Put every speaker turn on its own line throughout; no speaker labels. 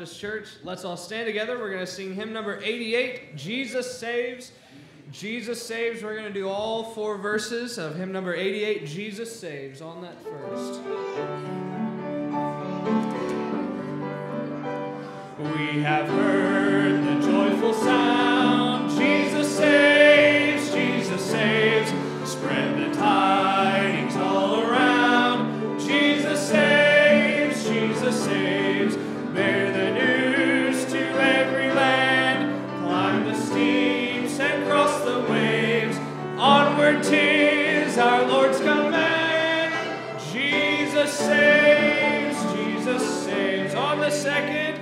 Baptist Church. Let's all stand together. We're going to sing hymn number 88, Jesus Saves. Jesus Saves. We're going to do all four verses of hymn number 88, Jesus Saves, on that first. We have heard the joyful sound, Jesus saves, Jesus saves, spread the tidings tis our Lord's command, Jesus saves, Jesus saves, on the second,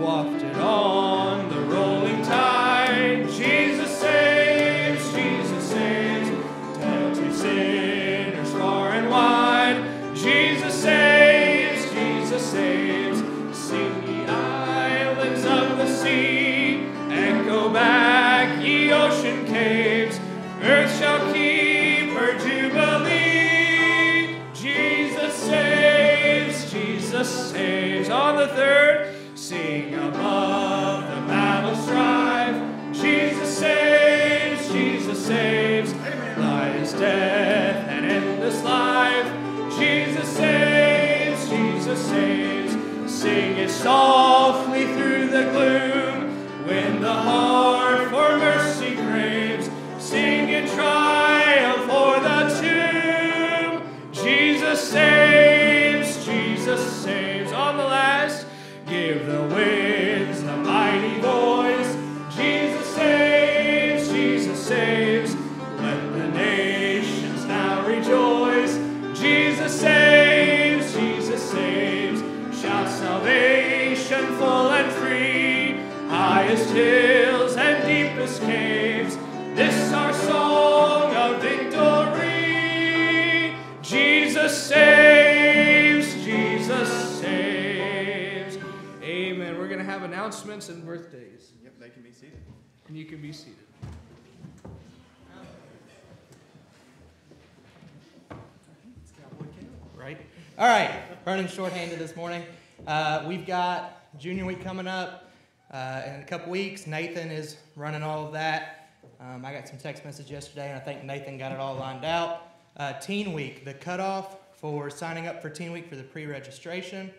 wafted on the Saves, on the third, Sing above the battle strife. Jesus saves, Jesus saves. Lies death and endless life. Jesus saves, Jesus saves. Sing it softly through the gloom when the heart for mercy craves. Sing announcements and birthdays.
Yep, they can be seated.
And you can be seated.
right? All right, running shorthanded this morning. Uh, we've got junior week coming up uh, in a couple weeks. Nathan is running all of that. Um, I got some text message yesterday, and I think Nathan got it all lined out. Uh, teen week, the cutoff for signing up for teen week for the pre-registration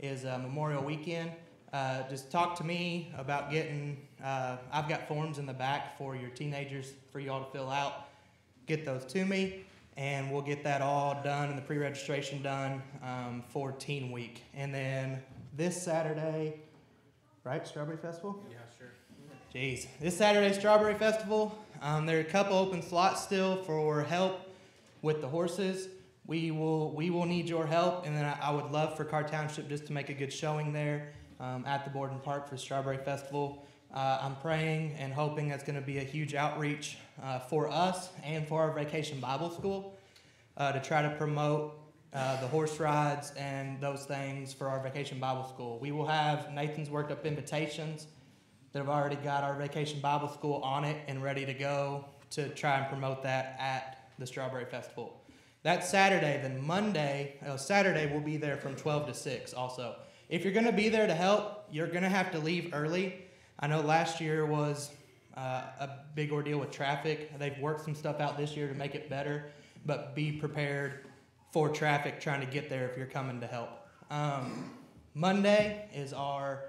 is uh, Memorial Weekend. Uh, just talk to me about getting. Uh, I've got forms in the back for your teenagers for y'all to fill out. Get those to me and we'll get that all done and the pre-registration done um, for Teen Week. And then this Saturday, right, Strawberry Festival?
Yeah, sure.
Jeez, this Saturday Strawberry Festival. Um, there are a couple open slots still for help with the horses. We will we will need your help, and then I, I would love for Carr Township just to make a good showing there um, at the Borden Park for Strawberry Festival. Uh, I'm praying and hoping that's going to be a huge outreach uh, for us and for our Vacation Bible School uh, to try to promote uh, the horse rides and those things for our Vacation Bible School. We will have Nathan's worked up invitations that have already got our Vacation Bible School on it and ready to go to try and promote that at the Strawberry Festival. That's Saturday. Then Monday, uh, Saturday, we'll be there from 12 to 6 also. If you're going to be there to help, you're going to have to leave early. I know last year was uh, a big ordeal with traffic. They've worked some stuff out this year to make it better, but be prepared for traffic trying to get there if you're coming to help. Um, Monday is our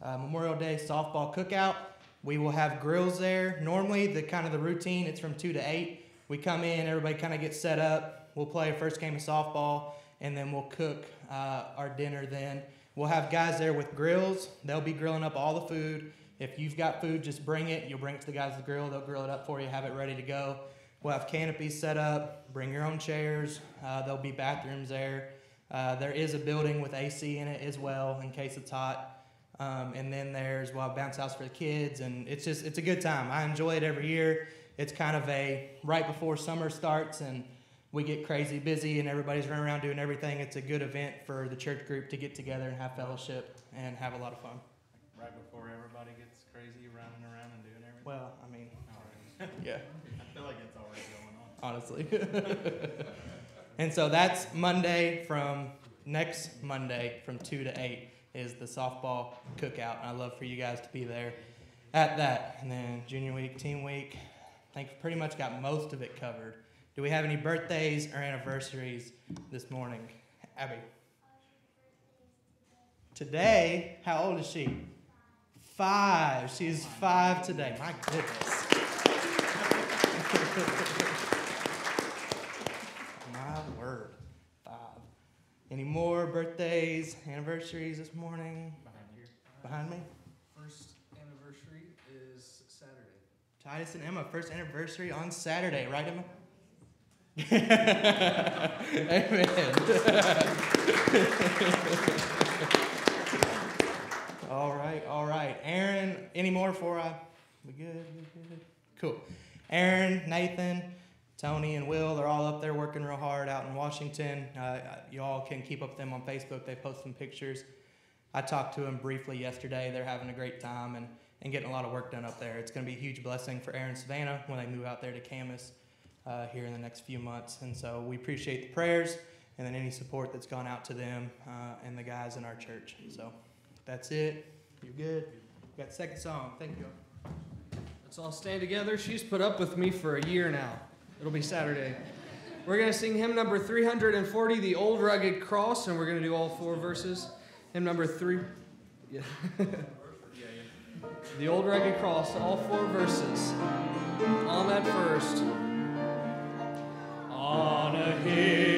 uh, Memorial Day softball cookout. We will have grills there. Normally, the kind of the routine, it's from two to eight. We come in, everybody kind of gets set up. We'll play a first game of softball, and then we'll cook uh, our dinner. Then we'll have guys there with grills. They'll be grilling up all the food. If you've got food, just bring it. You'll bring it to the guys at the grill. They'll grill it up for you, have it ready to go. We'll have canopies set up. Bring your own chairs. Uh, there'll be bathrooms there. Uh, there is a building with AC in it as well in case it's hot. Um, and then there's well bounce house for the kids, and it's just it's a good time. I enjoy it every year. It's kind of a right before summer starts, and we get crazy busy, and everybody's running around doing everything. It's a good event for the church group to get together and have fellowship and have a lot of fun.
Right before everybody gets crazy running around and doing everything.
Well, I mean,
Alright.
yeah,
I feel like it's already going on.
honestly. and so that's Monday from next Monday from two to eight. is the softball cookout, and I love for you guys to be there at that. And then junior week, team week, I think pretty much got most of it covered. Do we have any birthdays or anniversaries this morning? Abby. Today, how old is she? Five. She's five today. My goodness. My word. Five. Any more birthdays, anniversaries this morning?
Behind here.
Behind me?
First anniversary is Saturday.
Titus and Emma, first anniversary on Saturday, right, Emma? Amen. all right, all right. Aaron, any more for I? We good? We good? Cool. Aaron, Nathan, Tony, and Will, they're all up there working real hard out in Washington. Uh, you all can keep up with them on Facebook. They post some pictures. I talked to them briefly yesterday. They're having a great time and, and getting a lot of work done up there. It's going to be a huge blessing for Aaron Savannah when they move out there to Camas uh, here in the next few months. And so we appreciate the prayers and then any support that's gone out to them uh, and the guys in our church. So that's it. You're good. We got second song. Thank you.
Let's all stand together. She's put up with me for a year now. It'll be Saturday. We're going to sing hymn number 340, The Old Rugged Cross, and we're going to do all four verses. Hymn number three. Yeah. the Old Rugged Cross, all four verses. On that first. On a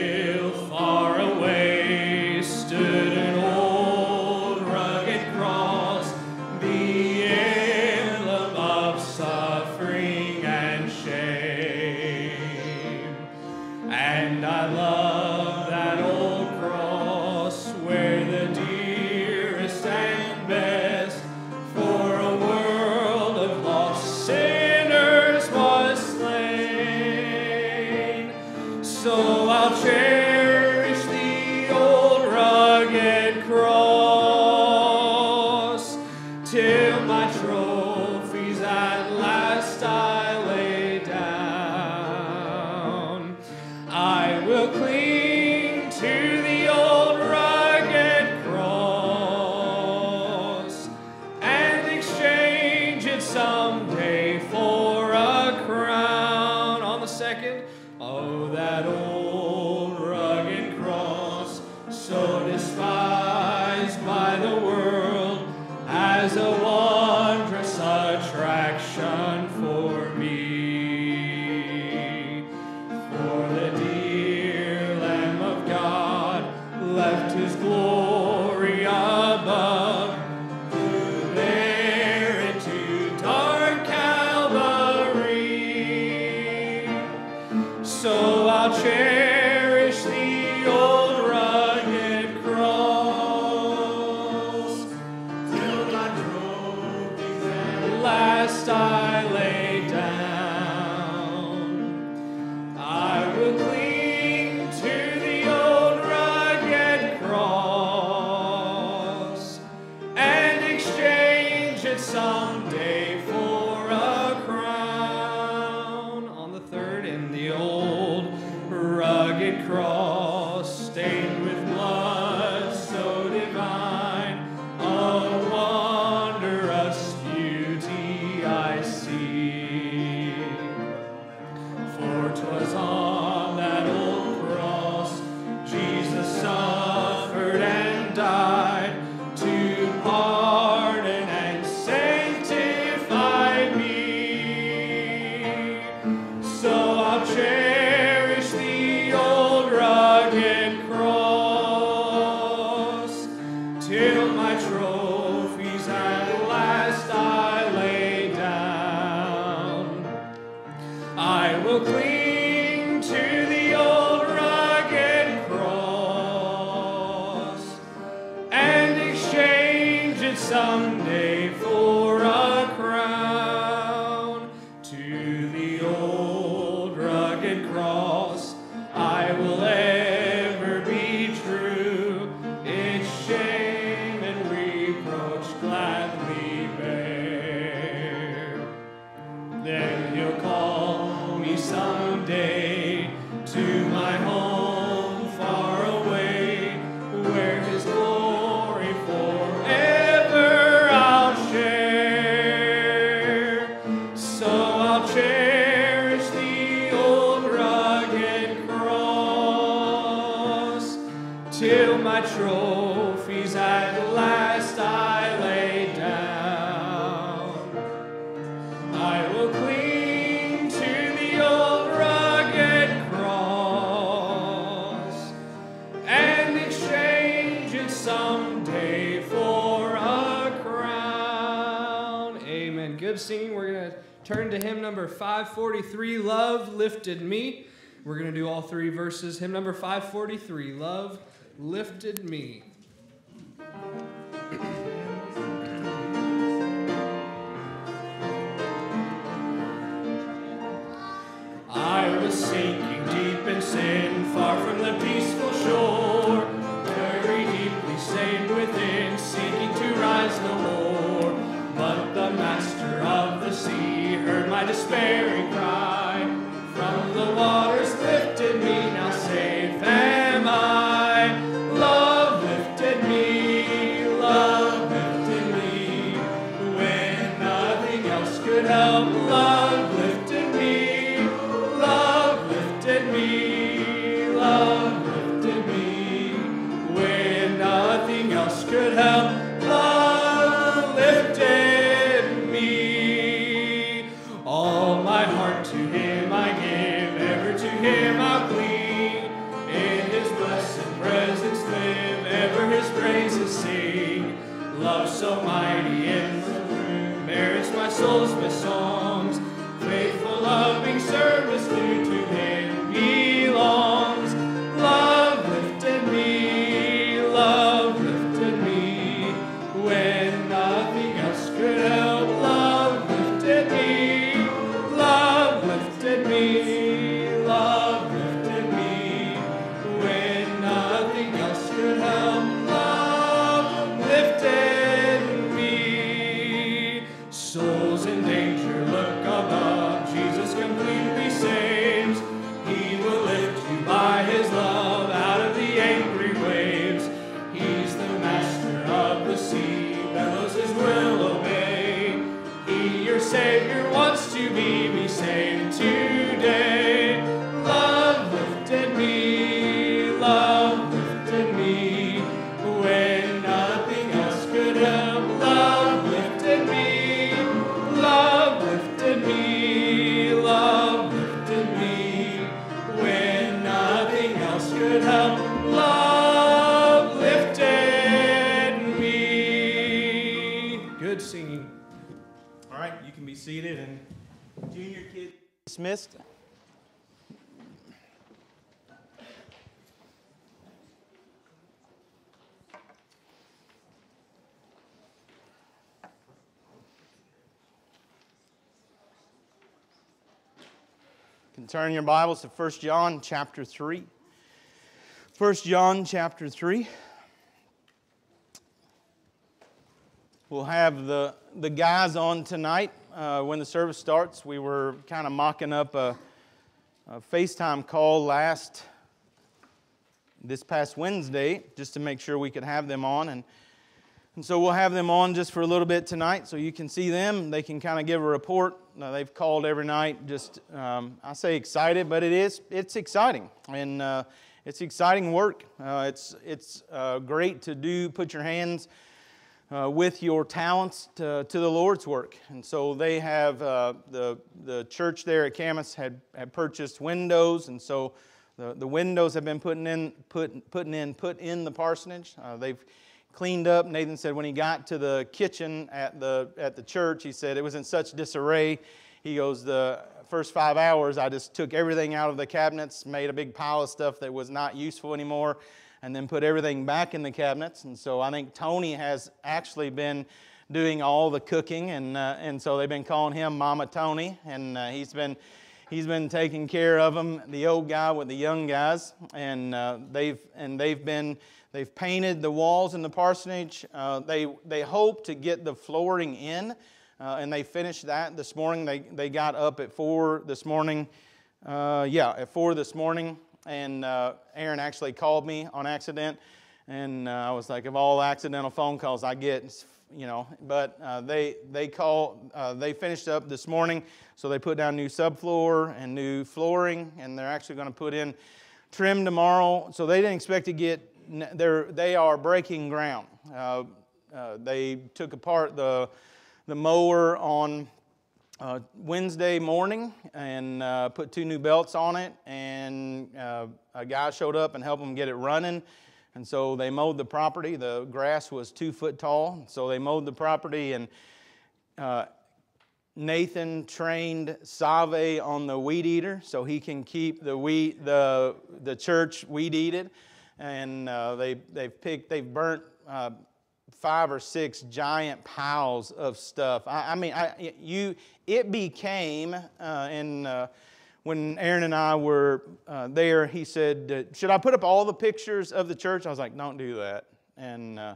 verses. Hymn number 543 Love Lifted Me. I was sinking deep in sin, far from the peaceful shore, very deeply stained within, seeking to rise no more. But the master of the sea heard my despairing His praises sing. Love so mighty in the room merits my soul's best songs. Faithful, loving service
turn your Bibles to 1 John chapter 3. 1 John chapter 3. We'll have the, the guys on tonight. Uh, when the service starts, we were kind of mocking up a, a FaceTime call last, this past Wednesday, just to make sure we could have them on. And, and so we'll have them on just for a little bit tonight so you can see them. They can kind of give a report. Uh, they've called every night, just, um, I say excited, but it is, it's exciting. And uh, it's exciting work. Uh, it's it's uh, great to do, put your hands uh, with your talents to, to the Lord's work. And so they have, uh, the, the church there at Camas had, had purchased windows, and so the, the windows have been putting in, put, putting in, put in the parsonage. Uh, they've cleaned up. Nathan said when he got to the kitchen at the, at the church, he said it was in such disarray. He goes, the first five hours, I just took everything out of the cabinets, made a big pile of stuff that was not useful anymore and then put everything back in the cabinets. And so I think Tony has actually been doing all the cooking, and uh, and so they've been calling him Mama Tony, and uh, he's been he's been taking care of them, the old guy with the young guys, and uh, they've and they've been they've painted the walls in the parsonage. Uh, they they hope to get the flooring in. Uh, and they finished that this morning. They, they got up at 4 this morning. Uh, yeah, at 4 this morning and uh, Aaron actually called me on accident, and uh, I was like, of all accidental phone calls I get, you know, but uh, they they call uh, they finished up this morning, so they put down new subfloor and new flooring, and they're actually going to put in trim tomorrow. So they didn't expect to get they're, they are breaking ground. Uh, uh, they took apart the, the mower on uh, Wednesday morning and uh, put two new belts on it, and a guy showed up and helped them get it running. And so they mowed the property. The grass was two foot tall, so they mowed the property. And uh, Nathan trained Save on the weed eater, so he can keep the weed, the the church weed eated. And uh, they they've picked, they've burnt uh, five or six giant piles of stuff. I, I mean, I, you, it became, uh, in, uh, when Aaron and I were uh, there, he said, Should I put up all the pictures of the church? I was like, Don't do that. And uh,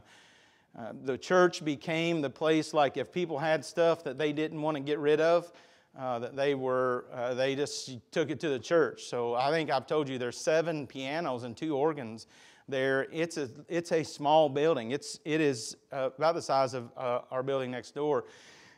uh, the church became the place like if people had stuff that they didn't want to get rid of, uh, that they were they just took it to the church. So I think I've told you there's seven pianos and two organs there. It's a, it's a small building. It's, it is uh, about the size of uh, our building next door.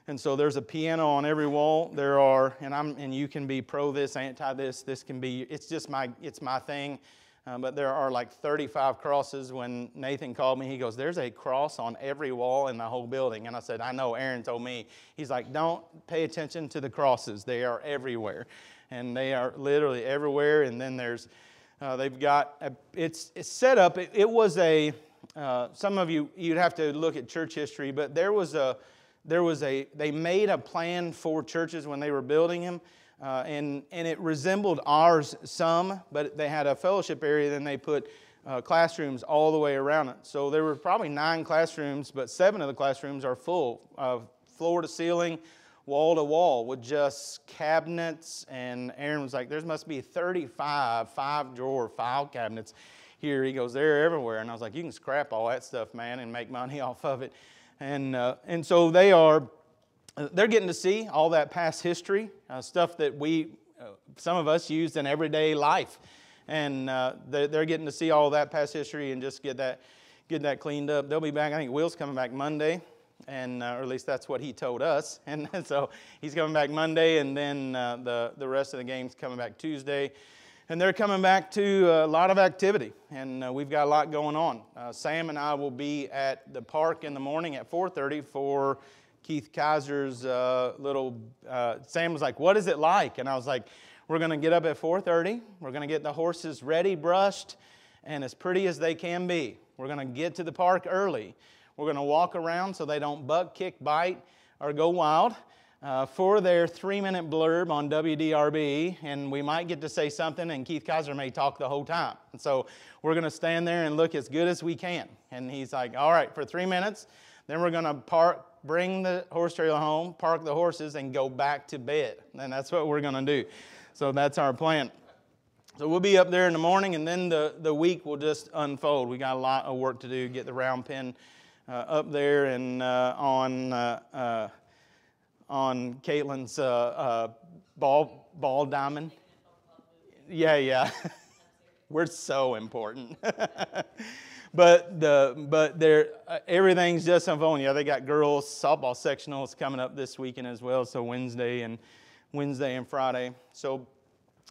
And so there's a piano on every wall. There are, and I'm, and you can be pro this, anti this. This can be, it's just my, it's my thing. Uh, but there are like 35 crosses. When Nathan called me, he goes, There's a cross on every wall in the whole building. And I said, I know, Aaron told me. He's like, Don't pay attention to the crosses, they are everywhere. And they are literally everywhere. And then there's uh, they've got, a, it's, it's set up, it, it was a, uh, some of you, you'd have to look at church history, but there was a, there was a, they made a plan for churches when they were building them. Uh, and, and it resembled ours some, but they had a fellowship area, then they put uh, classrooms all the way around it. So there were probably nine classrooms, but seven of the classrooms are full of floor to ceiling, wall to wall with just cabinets. And Aaron was like, there must be 35 five drawer file cabinets here. He goes, they're everywhere. And I was like, you can scrap all that stuff, man, and make money off of it. And, uh, and so they are, they're getting to see all that past history, uh, stuff that we, uh, some of us used in everyday life. And uh, they're, they're getting to see all that past history and just get that, get that cleaned up. They'll be back, I think Will's coming back Monday and uh, or at least that's what he told us. And so he's coming back Monday, and then uh, the the rest of the games coming back Tuesday, and they're coming back to a lot of activity, and uh, we've got a lot going on. Uh, Sam and I will be at the park in the morning at 4:30 for Keith Kaiser's uh, little. Uh, Sam was like, "What is it like?" And I was like, "We're going to get up at 4:30. We're going to get the horses ready, brushed, and as pretty as they can be. We're going to get to the park early." We're going to walk around so they don't buck, kick, bite, or go wild. Uh, for their three minute blurb on WDRB, and we might get to say something, and Keith Kaiser may talk the whole time. And so we're going to stand there and look as good as we can. And he's like, All right, for three minutes, then we're going to park, bring the horse trailer home, park the horses, and go back to bed. And that's what we're going to do. So that's our plan. So we'll be up there in the morning, and then the, the week will just unfold. We got a lot of work to do, get the round pen uh, up there and uh, on uh, on Caitlin's ball ball diamond. Yeah, yeah. We're so important. but the but there uh, everything's just on phone. Yeah, they got girls softball sectionals coming up this weekend as well. So Wednesday and Wednesday and Friday. So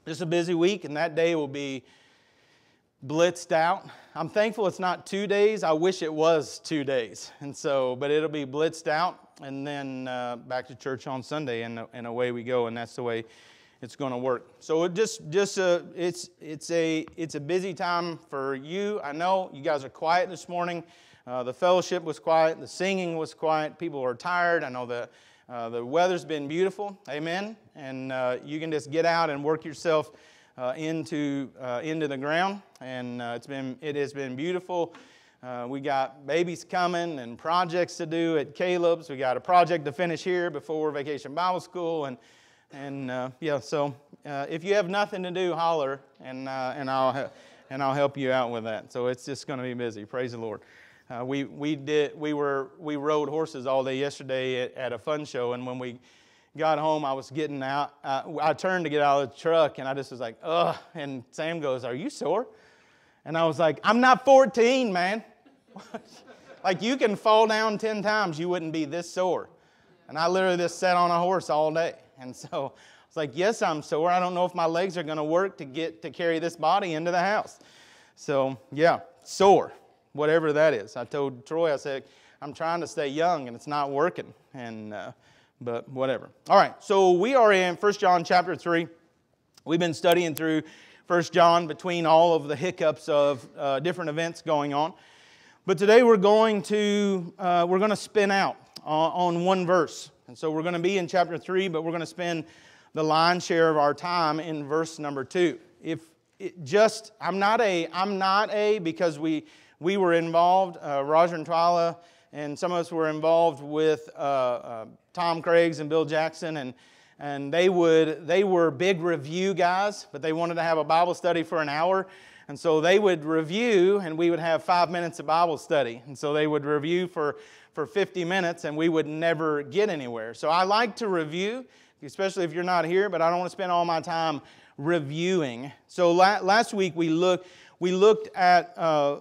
just a busy week, and that day will be blitzed out. I'm thankful it's not two days. I wish it was two days. And so, but it'll be blitzed out and then uh, back to church on Sunday and, and away we go. And that's the way it's going to work. So it just, just uh, it's, it's, a, it's a busy time for you. I know you guys are quiet this morning. Uh, the fellowship was quiet. The singing was quiet. People are tired. I know the, uh, the weather's been beautiful. Amen. And uh, you can just get out and work yourself uh, into, into the ground. And it's been, it has been beautiful. Uh, we got babies coming and projects to do at Caleb's. We got a project to finish here before Vacation Bible School. And, and uh, yeah, so uh, if you have nothing to do, holler, and, and, I'll, and I'll help you out with that. So it's just going to be busy. Praise the Lord. we, we, did, we, were, we rode horses all day yesterday at, at a fun show, and when we got home, I was getting out. Uh, I turned to get out of the truck, and I just was like, ugh. And Sam goes, Are you sore? And I was like, I'm not 14, man. like, you can fall down 10 times, you wouldn't be this sore. And I literally just sat on a horse all day. And so I was like, Yes, I'm sore. I don't know if my legs are going to work to get to carry this body into the house. So, yeah. sore, whatever that is. I told Troy, I said, I'm trying to stay young and it's not working. And, uh, but whatever. All right, so we are in 1 John chapter 3. We've been studying through 1 John between all of the hiccups of uh, different events going on. But today we're going to, uh, we're going to spin out on one verse. And so we're going to be in chapter 3, but we're going to spend the lion's share of our time in verse number 2. If it just, I'm not a, I'm not a, because we, we were involved, uh, Roger and Twila, and some of us were involved with uh, uh, Tom Craigs and Bill Jackson, and, and they, would, they were big review guys, but they wanted to have a Bible study for an hour. And so they would review, and we would have five minutes of Bible study. And so they would review for, for 50 minutes, and we would never get anywhere. So I like to review, especially if you're not here, but I don't want to spend all my time reviewing. So la- last week we, look, we looked at, uh,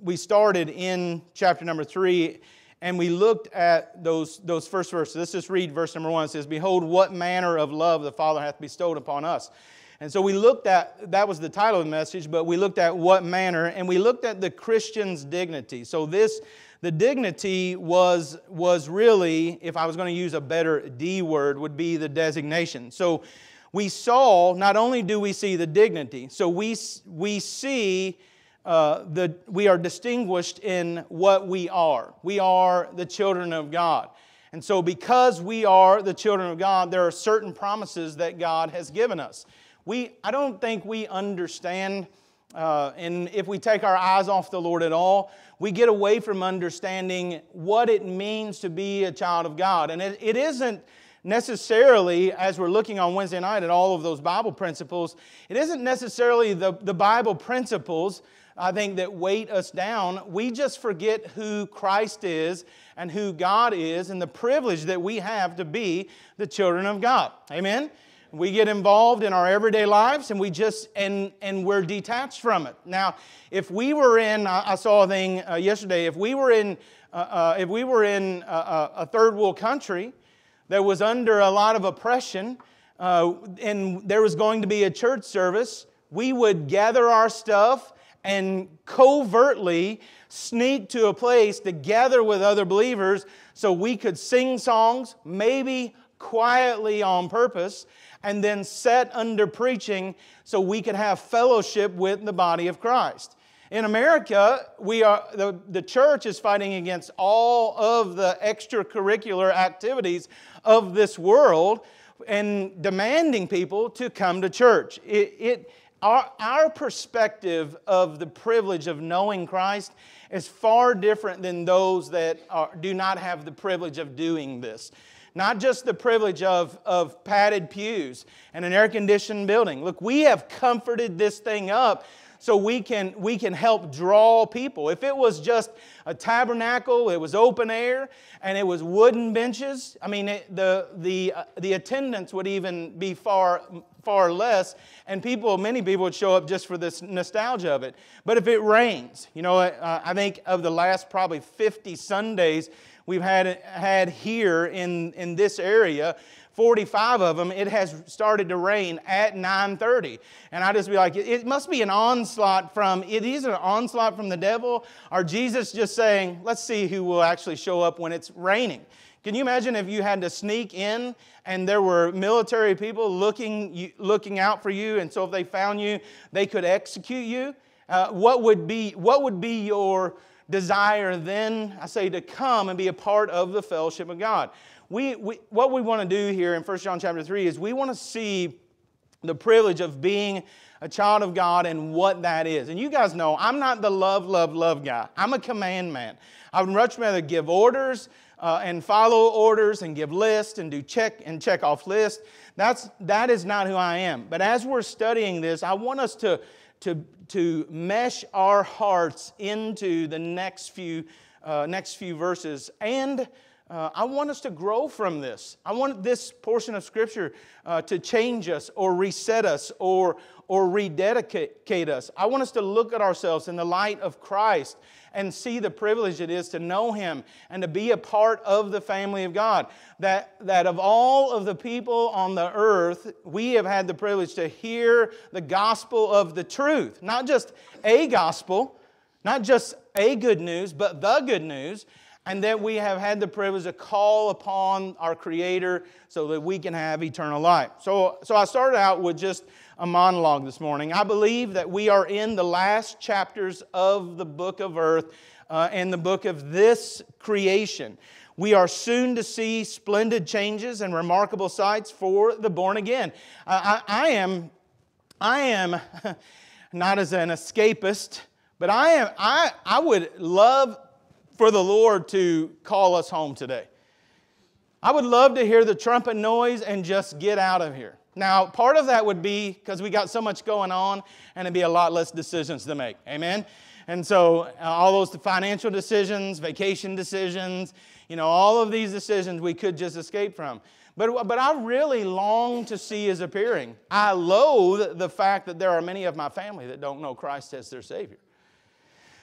we started in chapter number three, and we looked at those, those first verses. Let's just read verse number one. It says, Behold, what manner of love the Father hath bestowed upon us. And so we looked at, that was the title of the message, but we looked at what manner, and we looked at the Christian's dignity. So this, the dignity was, was really, if I was going to use a better D word, would be the designation. So we saw, not only do we see the dignity, so we, we see uh, the, we are distinguished in what we are. We are the children of God. And so, because we are the children of God, there are certain promises that God has given us. We, I don't think we understand, uh, and if we take our eyes off the Lord at all, we get away from understanding what it means to be a child of God. And it, it isn't necessarily, as we're looking on Wednesday night at all of those Bible principles, it isn't necessarily the, the Bible principles I think, that weight us down. We just forget who Christ is and who God is and the privilege that we have to be the children of God. Amen? We get involved in our everyday lives and we just, and, and we're detached from it. Now, if we were in, I saw a thing uh, yesterday, if we were in, uh, uh, if we were in a, a, third world country that was under a lot of oppression, uh, and there was going to be a church service, we would gather our stuff and covertly sneak to a place to gather with other believers so we could sing songs, maybe quietly on purpose, and then set under preaching so we could have fellowship with the body of Christ. In America, we are, the, the church is fighting against all of the extracurricular activities of this world and demanding people to come to church. It, it, our, our perspective of the privilege of knowing Christ is far different than those that are, do not have the privilege of doing this. Not just the privilege of, of padded pews and an air conditioned building. Look, we have comforted this thing up so we can, we can help draw people. If it was just a tabernacle, it was open air, and it was wooden benches, I mean, it, the, the, uh, the attendance would even be far, far less, and people, many people would show up just for this nostalgia of it. But if it rains, you know, uh, I think of the last probably 50 Sundays we've had, had here in, in this area, 45 of them, it has started to rain at 9:30. And I just be like, it must be an onslaught from, it is an onslaught from the devil, or Jesus just saying, let's see who will actually show up when it's raining. Can you imagine if you had to sneak in and there were military people looking, looking out for you, and so if they found you, they could execute you? Uh, what, would be, what would be your desire then, I say, to come and be a part of the fellowship of God? we, we, what we want to do here in 1 John chapter 3 is we want to see the privilege of being a child of God and what that is. And you guys know I'm not the love, love, love guy. I'm a command man. I would much rather give orders uh, and follow orders and give lists and do check and check off lists. That's, that is not who I am. But as we're studying this, I want us to, to, to mesh our hearts into the next few, uh, next few verses and uh, I want us to grow from this. I want this portion of Scripture uh, to change us or reset us or, or rededicate us. I want us to look at ourselves in the light of Christ and see the privilege it is to know Him and to be a part of the family of God. That, that of all of the people on the earth, we have had the privilege to hear the gospel of the truth. Not just a gospel, Not just a good news, but the good news. And that we have had the privilege to call upon our Creator so that we can have eternal life. So, so I started out with just a monologue this morning. I believe that we are in the last chapters of the book of earth uh, and the book of this creation. We are soon to see splendid changes and remarkable sights for the born again. I, I am, I am not as an escapist, but I, am, I, I would love for the Lord to call us home today. I would love to hear the trumpet noise and just get out of here. Now, part of that would be because we got so much going on and it'd be a lot less decisions to make. Amen? And so, uh, all those financial decisions, vacation decisions, you know, all of these decisions we could just escape from. But, but I really long to see his appearing. I loathe the fact that there are many of my family that don't know Christ as their Savior.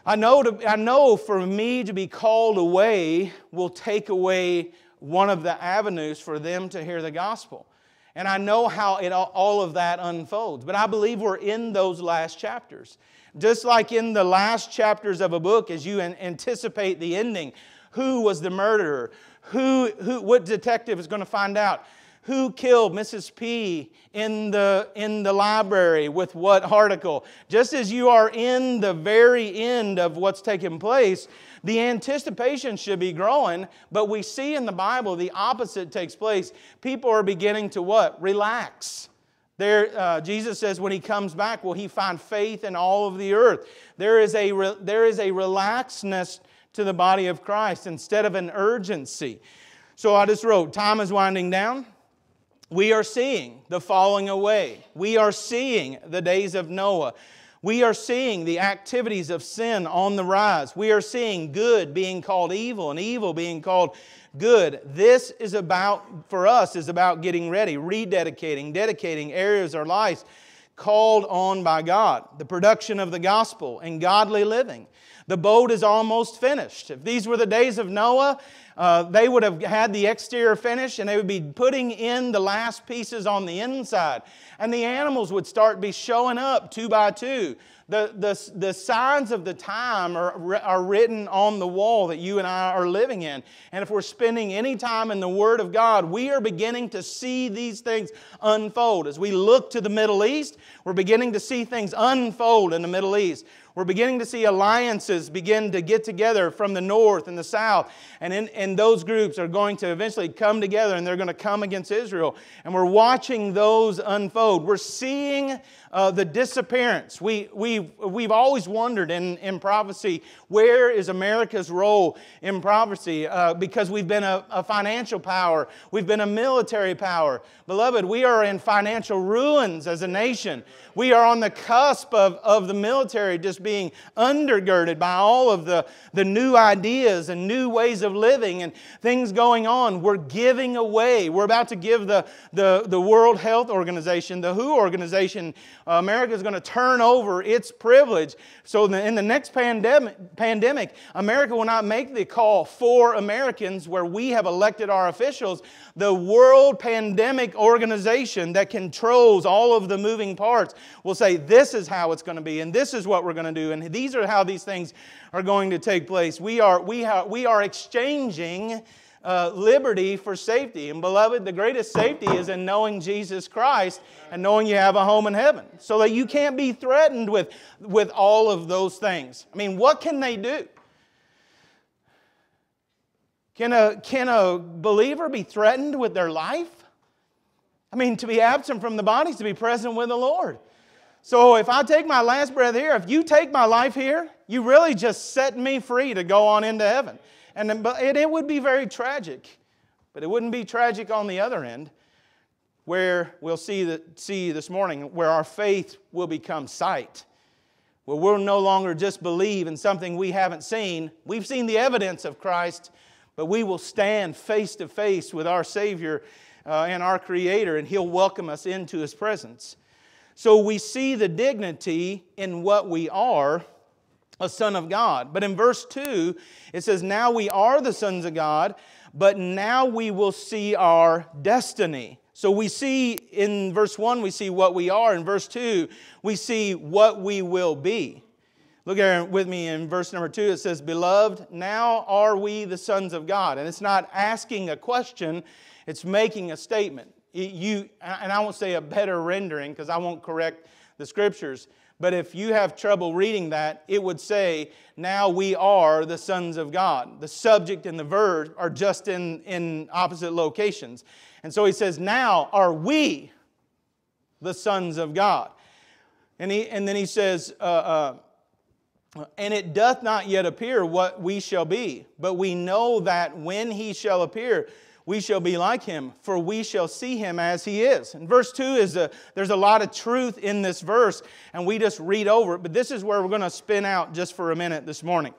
I know, to, I know for me to be called away will take away one of the avenues for them to hear the gospel. And I know how it, all of that unfolds. But I believe we're in those last chapters. Just like in the last chapters of a book, as you anticipate the ending, who was the murderer? Who, who, what detective is going to find out? Who killed Mrs. P in the, in the library with what article? Just as you are in the very end of what's taking place, the anticipation should be growing, but we see in the Bible the opposite takes place. People are beginning to what? Relax. There, uh, Jesus says when he comes back, will he find faith in all of the earth? There is a, re- there is a relaxedness to the body of Christ instead of an urgency. So I just wrote, time is winding down we are seeing the falling away. We are seeing the days of Noah. We are seeing the activities of sin on the rise. We are seeing good being called evil and evil being called good. This is about, for us, is about getting ready, rededicating, dedicating areas of our lives called on by God. The production of the gospel and godly living. The boat is almost finished. If these were the days of Noah, uh, they would have had the exterior finish and they would be putting in the last pieces on the inside. And the animals would start be showing up two by two. The, the, the signs of the time are, are written on the wall that you and I are living in. And if we're spending any time in the Word of God, we are beginning to see these things unfold. As we look to the Middle East, we're beginning to see things unfold in the Middle East. We're beginning to see alliances begin to get together from the north and the south. And, in, and those groups are going to eventually come together and they're going to come against Israel. And we're watching those unfold. We're seeing uh, the disappearance. We, we, we've always wondered in, in prophecy where is America's role in prophecy? Uh, because we've been a, a financial power, we've been a military power. Beloved, we are in financial ruins as a nation. We are on the cusp of, of the military just being undergirded by all of the, the new ideas and new ways of living and things going on. We're giving away. We're about to give the, the, the World Health Organization, the WHO organization, uh, America is going to turn over its privilege. So in the next pandemic, pandemic, America will not make the call for Americans where we have elected our officials. The World Pandemic Organization that controls all of the moving parts will say, this is how it's going to be, and this is what we're going to do, and these are how these things are going to take place. We are, we have, we are exchanging uh, liberty for safety. And beloved, the greatest safety is in knowing Jesus Christ and knowing you have a home in heaven so that you can't be threatened with, with all of those things. I mean, what can they do? Can a, can a believer be threatened with their life? I mean, to be absent from the body is to be present with the Lord. So if I take my last breath here, if you take my life here, you really just set me free to go on into heaven. And it would be very tragic, but it wouldn't be tragic on the other end, where we'll see, that, see this morning, where our faith will become sight. Where we'll no longer just believe in something we haven't seen. We've seen the evidence of Christ, but we will stand face to face with our Savior uh, and our Creator, and He'll welcome us into His presence. So we see the dignity in what we are a son of God. But in verse 2, it says, Now we are the sons of God, but now we will see our destiny. So we see in verse 1, we see what we are. In verse 2, we see what we will be. Look at with me in verse number two. It says, Beloved, now are we the sons of God. And it's not asking a question, it's making a statement. You, and I won't say a better rendering because I won't correct the scriptures. But if you have trouble reading that, it would say, Now we are the sons of God. The subject and the verb are just in, in opposite locations. And so he says, Now are we the sons of God. And, he, and then he says, uh, uh, and it doth not yet appear what we shall be, but we know that when he shall appear, we shall be like him, for we shall see him as he is. And verse 2 is a, there's a lot of truth in this verse, and we just read over it, but this is where we're going to spin out just for a minute this morning.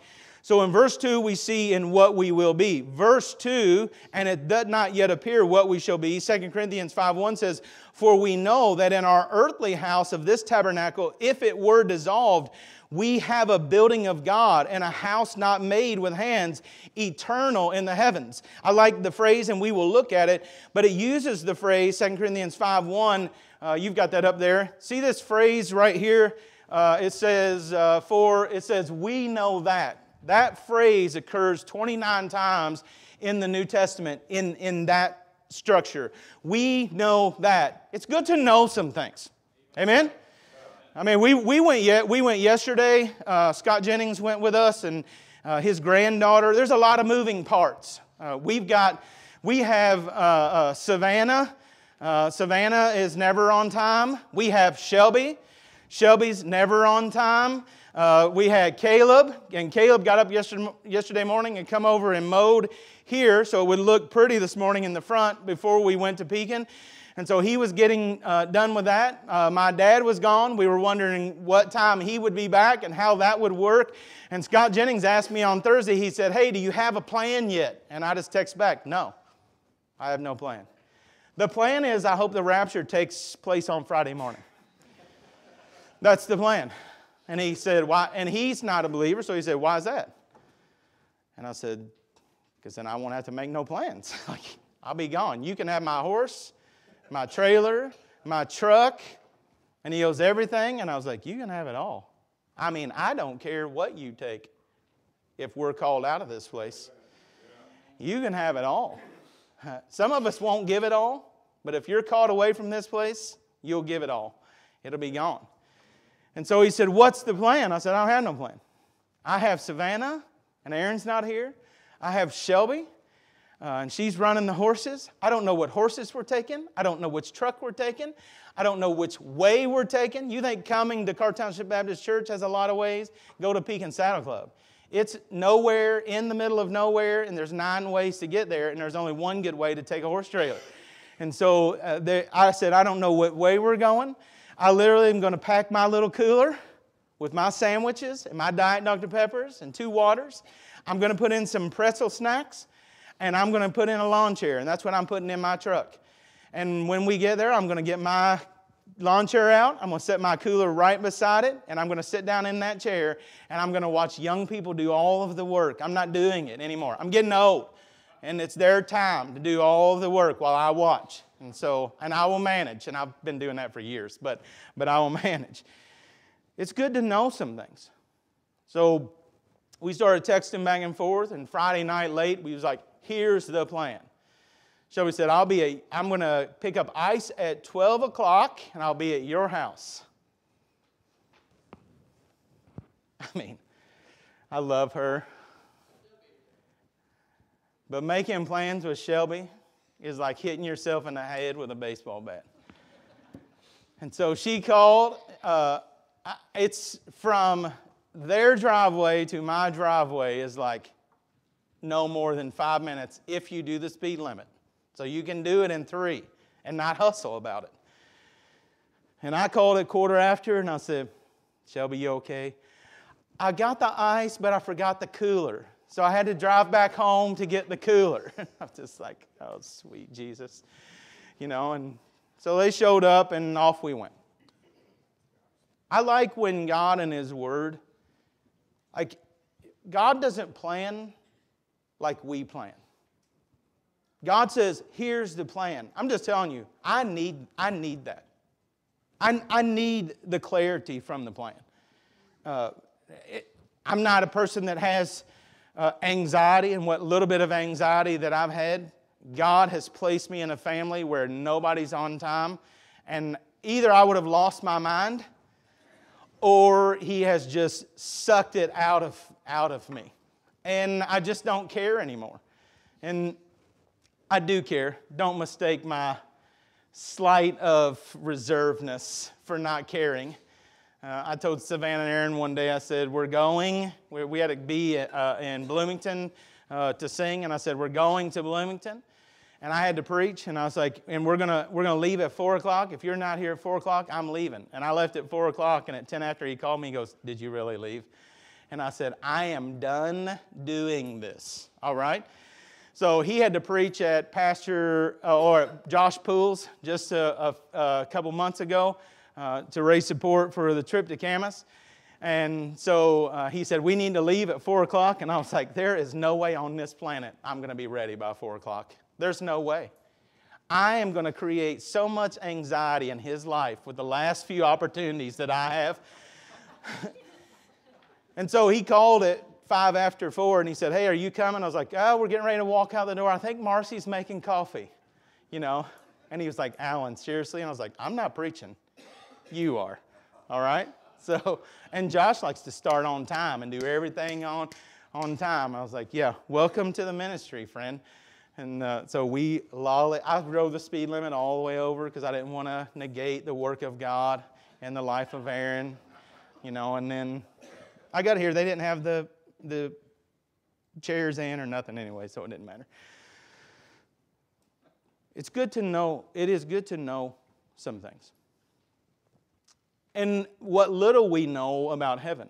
So in verse 2, we see in what we will be. Verse 2, and it does not yet appear what we shall be. 2 Corinthians 5 1 says, For we know that in our earthly house of this tabernacle, if it were dissolved, we have a building of God and a house not made with hands, eternal in the heavens. I like the phrase, and we will look at it, but it uses the phrase, 2 Corinthians 5 1. Uh, you've got that up there. See this phrase right here? Uh, it says, uh, for, it says, we know that. That phrase occurs 29 times in the New Testament in, in that structure. We know that. It's good to know some things. Amen? I mean, we, we, went, yet, we went yesterday. Uh, Scott Jennings went with us and uh, his granddaughter. There's a lot of moving parts. Uh, we've got, we have uh, uh, Savannah. Uh, Savannah is never on time. We have Shelby. Shelby's never on time. we had Caleb, and Caleb got up yesterday, yesterday morning and come over and mowed here so it would look pretty this morning in the front before we went to Pekin. And so he was getting uh, done with that. Uh, my dad was gone. We were wondering what time he would be back and how that would work. And Scott Jennings asked me on Thursday, he said, Hey, do you have a plan yet? And I just text back, No, I have no plan. The plan is I hope the rapture takes place on Friday morning. That's the plan. And he said, Why? And he's not a believer, so he said, Why is that? And I said, Because then I won't have to make no plans. Like, I'll be gone. You can have my horse my trailer, my truck. And he owes everything. And I was like, You can have it all. I mean, I don't care what you take if we're called out of this place. You can have it all. Some of us won't give it all, but if you're called away from this place, you'll give it all. It'll be gone. And so he said, What's the plan? I said, I don't have no plan. I have Savannah, and Aaron's not here. I have Shelby, uh, and she's running the horses. I don't know what horses we're taking. I don't know which truck we're taking. I don't know which way we're taking. You think coming to Carr Township Baptist Church has a lot of ways? Go to Pekin Saddle Club. It's nowhere in the middle of nowhere, and there's nine ways to get there, and there's only one good way to take a horse trailer. And so uh, they, I said, I don't know what way we're going. I literally am going to pack my little cooler with my sandwiches and my Diet Dr. Peppers and two waters. I'm going to put in some pretzel snacks and I'm going to put in a lawn chair, and that's what I'm putting in my truck. And when we get there, I'm going to get my lawn chair out. I'm going to set my cooler right beside it, and I'm going to sit down in that chair, and I'm going to watch young people do all of the work. I'm not doing it anymore. I'm getting old, and it's their time to do all of the work while I watch. And so, and I will manage, and I've been doing that for years, but, but I will manage. It's good to know some things. So we started texting back and forth, and Friday night late, we was like, Here's the plan. Shelby said, I'll be a, I'm going to pick up ice at 12 o'clock and I'll be at your house. I mean, I love her. But making plans with Shelby is like hitting yourself in the head with a baseball bat. And so she called. Uh, it's from their driveway to my driveway is like no more than five minutes if you do the speed limit. So you can do it in three and not hustle about it. And I called it quarter after and I said, Shelby, you okay? I got the ice, but I forgot the cooler. So I had to drive back home to get the cooler. I'm just like, oh, sweet Jesus. You know, and so they showed up and off we went. I like when God and His Word, like, God doesn't plan like we plan. God says, here's the plan. I'm just telling you, I need, I need that. I, I need the clarity from the plan. Uh, it, I'm not a person that has uh, anxiety, and what little bit of anxiety that I've had, God has placed me in a family where nobody's on time, and either I would have lost my mind or He has just sucked it out of, out of me. And I just don't care anymore. And I do care. Don't mistake my slight of reservedness for not caring. Uh, I told Savannah and Aaron one day, I said, We're going. We, we had to be uh, in Bloomington uh, to sing, and I said, We're going to Bloomington. And I had to preach, and I was like, And we're to we're gonna leave at 4 o'clock. If you're not here at 4 o'clock, I'm leaving. And I left at 4 o'clock, and at 10 after, he called me, he goes, Did you really leave? And I said, I am done doing this. All right? So he had to preach at Pastor uh, or Josh Pools just a, a, a couple months ago uh, to raise support for the trip to Camas. And so uh, he said, We need to leave at 4 o'clock. And I was like, There is no way on this planet I'm going to be ready by 4 o'clock. There's no way. I am going to create so much anxiety in his life with the last few opportunities that I have. and so he called it five after four and he said, Hey, are you coming? I was like, Oh, we're getting ready to walk out the door. I think Marcy's making coffee, you know. And he was like, Alan, seriously? And I was like, I'm not preaching. You are. All right? So, and Josh likes to start on time and do everything on, on time. I was like, Yeah, welcome to the ministry, friend. And uh, so we lolly, I drove the speed limit all the way over because I didn't want to negate the work of God and the life of Aaron, you know. And then I got here, they didn't have the the chairs in or nothing anyway, so it didn't matter. It's good to know, it is good to know some things. And what little we know about heaven.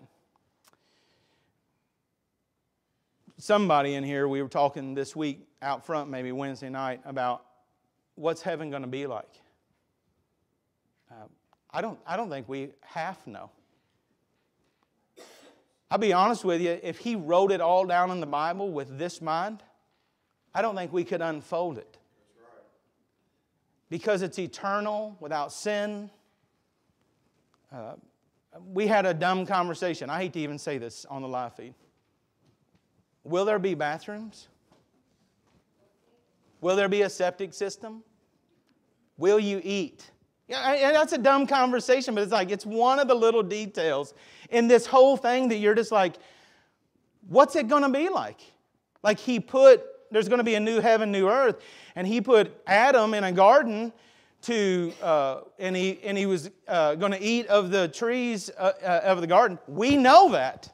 Somebody in here, we were talking this week out front, maybe Wednesday night, about what's heaven going to be like. Uh, I, don't, I don't think we half know. I'll be honest with you, if he wrote it all down in the Bible with this mind, I don't think we could unfold it. Because it's eternal, without sin. Uh, we had a dumb conversation. I hate to even say this on the live feed. Will there be bathrooms? Will there be a septic system? Will you eat? Yeah, and that's a dumb conversation, but it's like it's one of the little details in this whole thing that you're just like, what's it going to be like? Like he put, there's going to be a new heaven, new earth, and he put Adam in a garden to, uh, and he and he was uh, going to eat of the trees uh, uh, of the garden. We know that.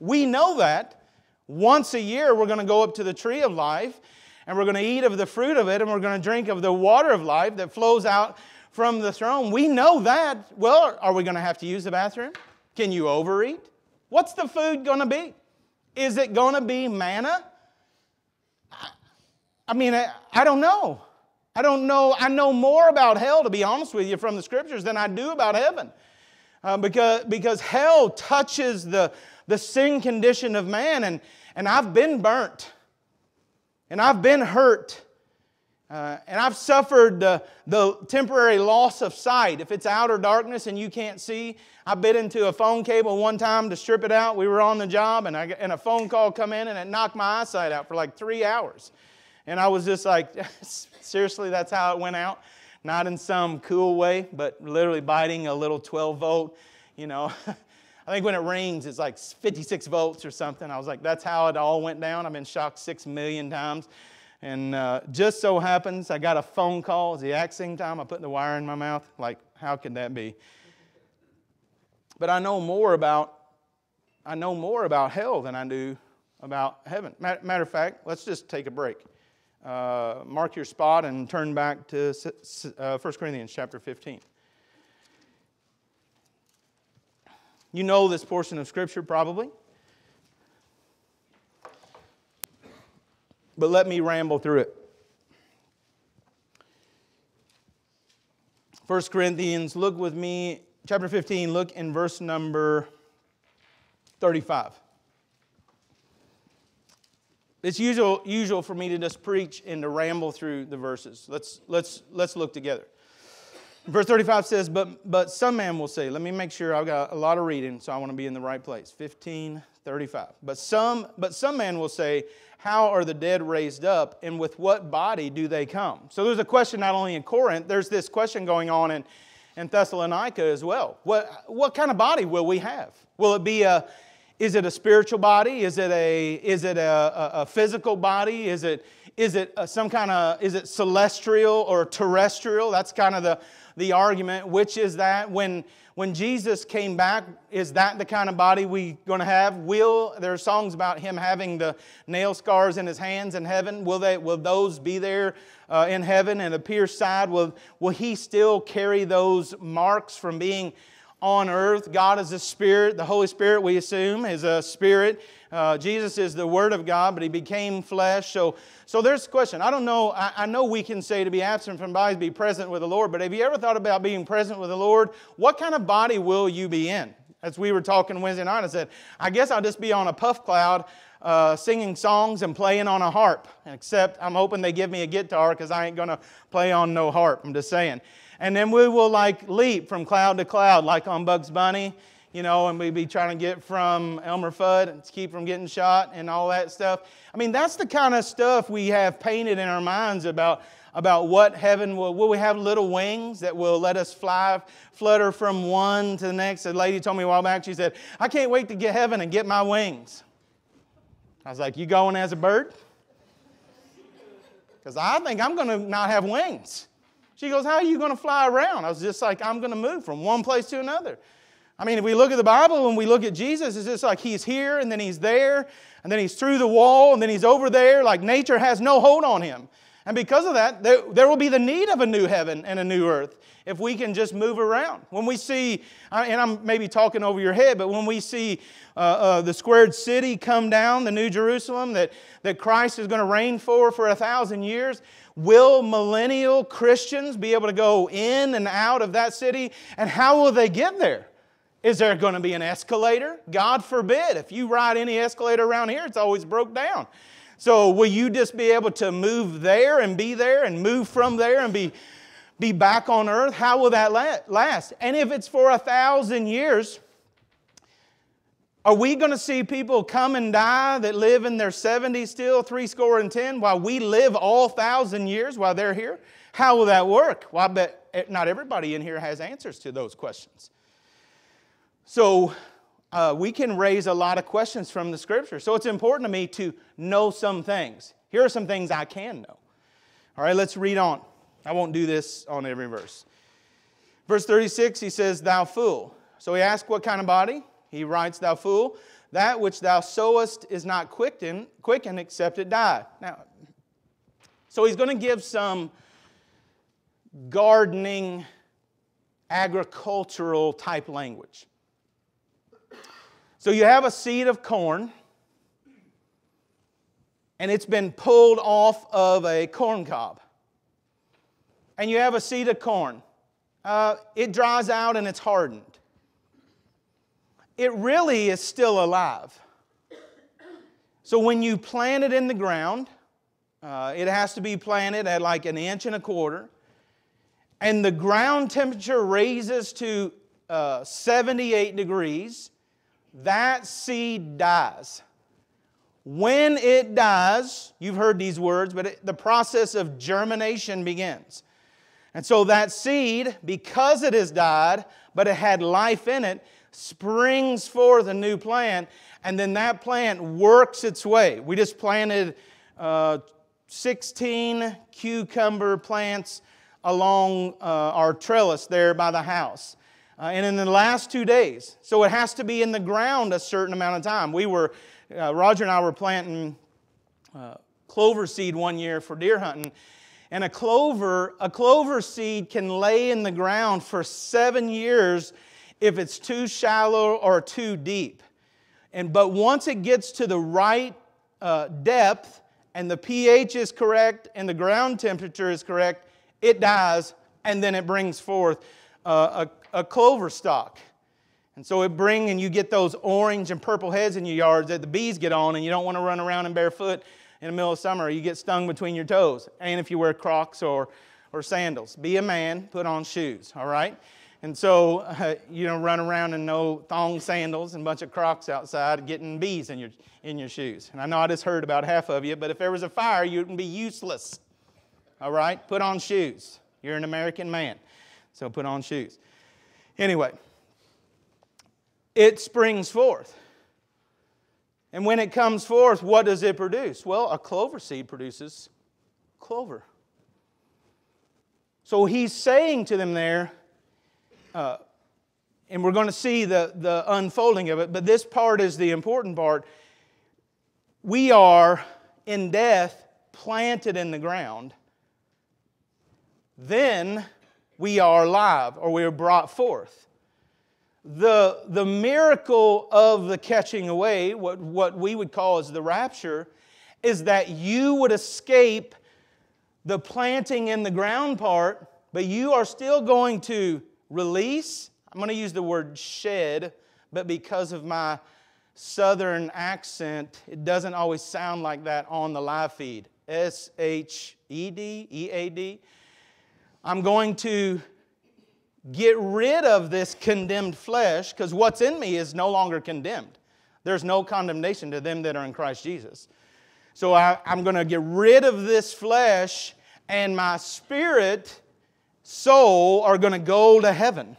We know that. Once a year, we're going to go up to the tree of life, and we're going to eat of the fruit of it, and we're going to drink of the water of life that flows out from the throne. We know that. Well, are we going to have to use the bathroom? Can you overeat? What's the food going to be? Is it going to be manna? I mean, I, I don't know. I don't know. I know more about hell, to be honest with you, from the scriptures than I do about heaven. Uh, because, because hell touches the, the sin condition of man, and, and I've been burnt, and I've been hurt, uh, and I've suffered the, the temporary loss of sight. If it's outer darkness and you can't see, I bit into a phone cable one time to strip it out. We were on the job, and, I, and a phone call come in, and it knocked my eyesight out for like three hours. And I was just like, seriously, that's how it went out? Not in some cool way, but literally biting a little 12 volt, you know. I think when it rings, it's like 56 volts or something. I was like, that's how it all went down. I've been shocked six million times. And uh, just so happens, I got a phone call at the exact same time I put the wire in my mouth. Like, how could that be? But I know more about I know more about hell than I do about heaven. Matter of fact, let's just take a break. Uh, mark your spot and turn back to uh, 1 Corinthians chapter 15. You know this portion of Scripture probably. but let me ramble through it. 1 Corinthians, look with me, chapter 15, look in verse number 35. It's usual, usual for me to just preach and to ramble through the verses. Let's, let's, let's look together. Verse 35 says, but, but some man will say, let me make sure I've got a lot of reading, so I want to be in the right place. 15, 35. But some, but some man will say, how are the dead raised up, and with what body do they come? So there's a question not only in Corinth, there's this question going on in, in Thessalonica as well. What, what kind of body will we have? Will it be a, is it a spiritual body? Is it a, is it a, a, a physical body? Is it, is it uh, some kind of, is it celestial or terrestrial? That's kind of the, the argument. Which is that? When, when Jesus came back, is that the kind of body we going to have? Will there are songs about him having the nail scars in his hands in heaven? Will they? Will those be there uh, in heaven and the pierced side? Will Will he still carry those marks from being on earth? God is a spirit. The Holy Spirit, we assume, is a spirit. Uh, Jesus is the Word of God, but He became flesh. So, so there's a question. I don't know. I, I know we can say to be absent from bodies, be present with the Lord, but have you ever thought about being present with the Lord? What kind of body will you be in? As we were talking Wednesday night, I said, I guess I'll just be on a puff cloud uh, singing songs and playing on a harp. Except I'm hoping they give me a guitar because I ain't going to play on no harp. I'm just saying. And then we will like leap from cloud to cloud, like on Bugs Bunny you know, and we'd be trying to get from Elmer Fudd and keep from getting shot and all that stuff. I mean, that's the kind of stuff we have painted in our minds about, about what heaven will. Will we have little wings that will let us fly, flutter from one to the next? A lady told me a while back, she said, I can't wait to get heaven and get my wings. I was like, You going as a bird? Because I think I'm going to not have wings. She goes, How are you going to fly around? I was just like, I'm going to move from one place to another. I mean, if we look at the Bible and we look at Jesus, it's just like he's here and then he's there and then he's through the wall and then he's over there. Like nature has no hold on him. And because of that, there, there will be the need of a new heaven and a new earth if we can just move around. When we see, and I'm maybe talking over your head, but when we see uh, uh, the squared city come down, the New Jerusalem that, that Christ is going to reign for for a thousand years, will millennial Christians be able to go in and out of that city? And how will they get there? Is there going to be an escalator? God forbid. If you ride any escalator around here, it's always broke down. So will you just be able to move there and be there and move from there and be, be back on earth? How will that last? And if it's for a thousand years, are we going to see people come and die that live in their 70s still, three score and ten, while we live all thousand years while they're here? How will that work? Well, I bet eh, not everybody in here has answers to those questions. So uh, we can raise a lot of questions from the scripture. So it's important to me to know some things. Here are some things I can know. All right, let's read on. I won't do this on every verse. Verse 36, he says, Thou fool. So he asks, What kind of body? He writes, Thou fool, that which thou sowest is not quickened, quickened except it die. Now, so he's going to give some gardening, agricultural type language. So you have a seed of corn, and it's been pulled off of a corn cob. And you have a seed of corn. Uh, it dries out and it's hardened. It really is still alive. So when you plant it in the ground, uh, it has to be planted at like an inch and a quarter. And the ground temperature raises to uh, 78 degrees that seed dies. When it dies, you've heard these words, but it, the process of germination begins. And so that seed, because it has died, but it had life in it, springs forth a new plant, and then that plant works its way. We just planted uh, 16 cucumber plants along uh, our trellis there by the house. Uh, and in the last two days, so it has to be in the ground a certain amount of time. We were, uh, Roger and I were planting uh, clover seed one year for deer hunting. And a clover, a clover seed can lay in the ground for seven years if it's too shallow or too deep. And, but once it gets to the right uh, depth and the pH is correct and the ground temperature is correct, it dies and then it brings forth a a clover stalk. And so it bring and you get those orange and purple heads in your yards that the bees get on and you don't want to run around in barefoot in the middle of summer. You get stung between your toes. And if you wear Crocs or, or sandals. Be a man, put on shoes, all right? And so uh, you don't run around in no thong sandals and a bunch of crocs outside getting bees in your, in your shoes. And I know I just heard about half of you, but if there was a fire, you would be useless. All right? Put on shoes. You're an American man, so put on shoes. Anyway, it springs forth. And when it comes forth, what does it produce? Well, a clover seed produces clover. So he's saying to them there, uh, and we're going to see the, the unfolding of it, but this part is the important part. We are in death planted in the ground, then we are alive or we are brought forth. The, the miracle of the catching away, what, what we would call as the rapture, is that you would escape the planting in the ground part, but you are still going to release. I'm going to use the word shed, but because of my southern accent, it doesn't always sound like that on the live feed. S H E D, E A D. I'm going to get rid of this condemned flesh because what's in me is no longer condemned. There's no condemnation to them that are in Christ Jesus. So I, am going to get rid of this flesh, and my spirit, soul are going to go to heaven.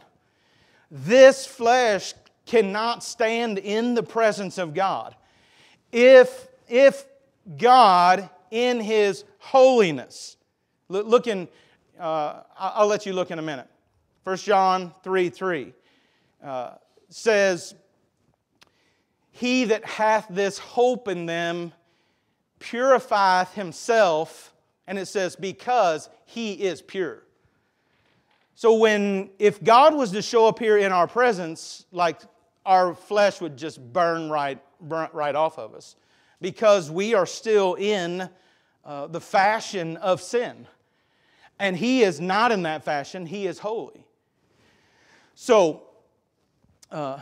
This flesh cannot stand in the presence of God. If, if God, in His holiness, look in uh, I'll let you look in a minute. 1 John 3 3 uh, says, He that hath this hope in them purifieth himself, and it says, because he is pure. So, when, if God was to show up here in our presence, like our flesh would just burn right, burn right off of us because we are still in uh, the fashion of sin. And he is not in that fashion, he is holy. So, uh,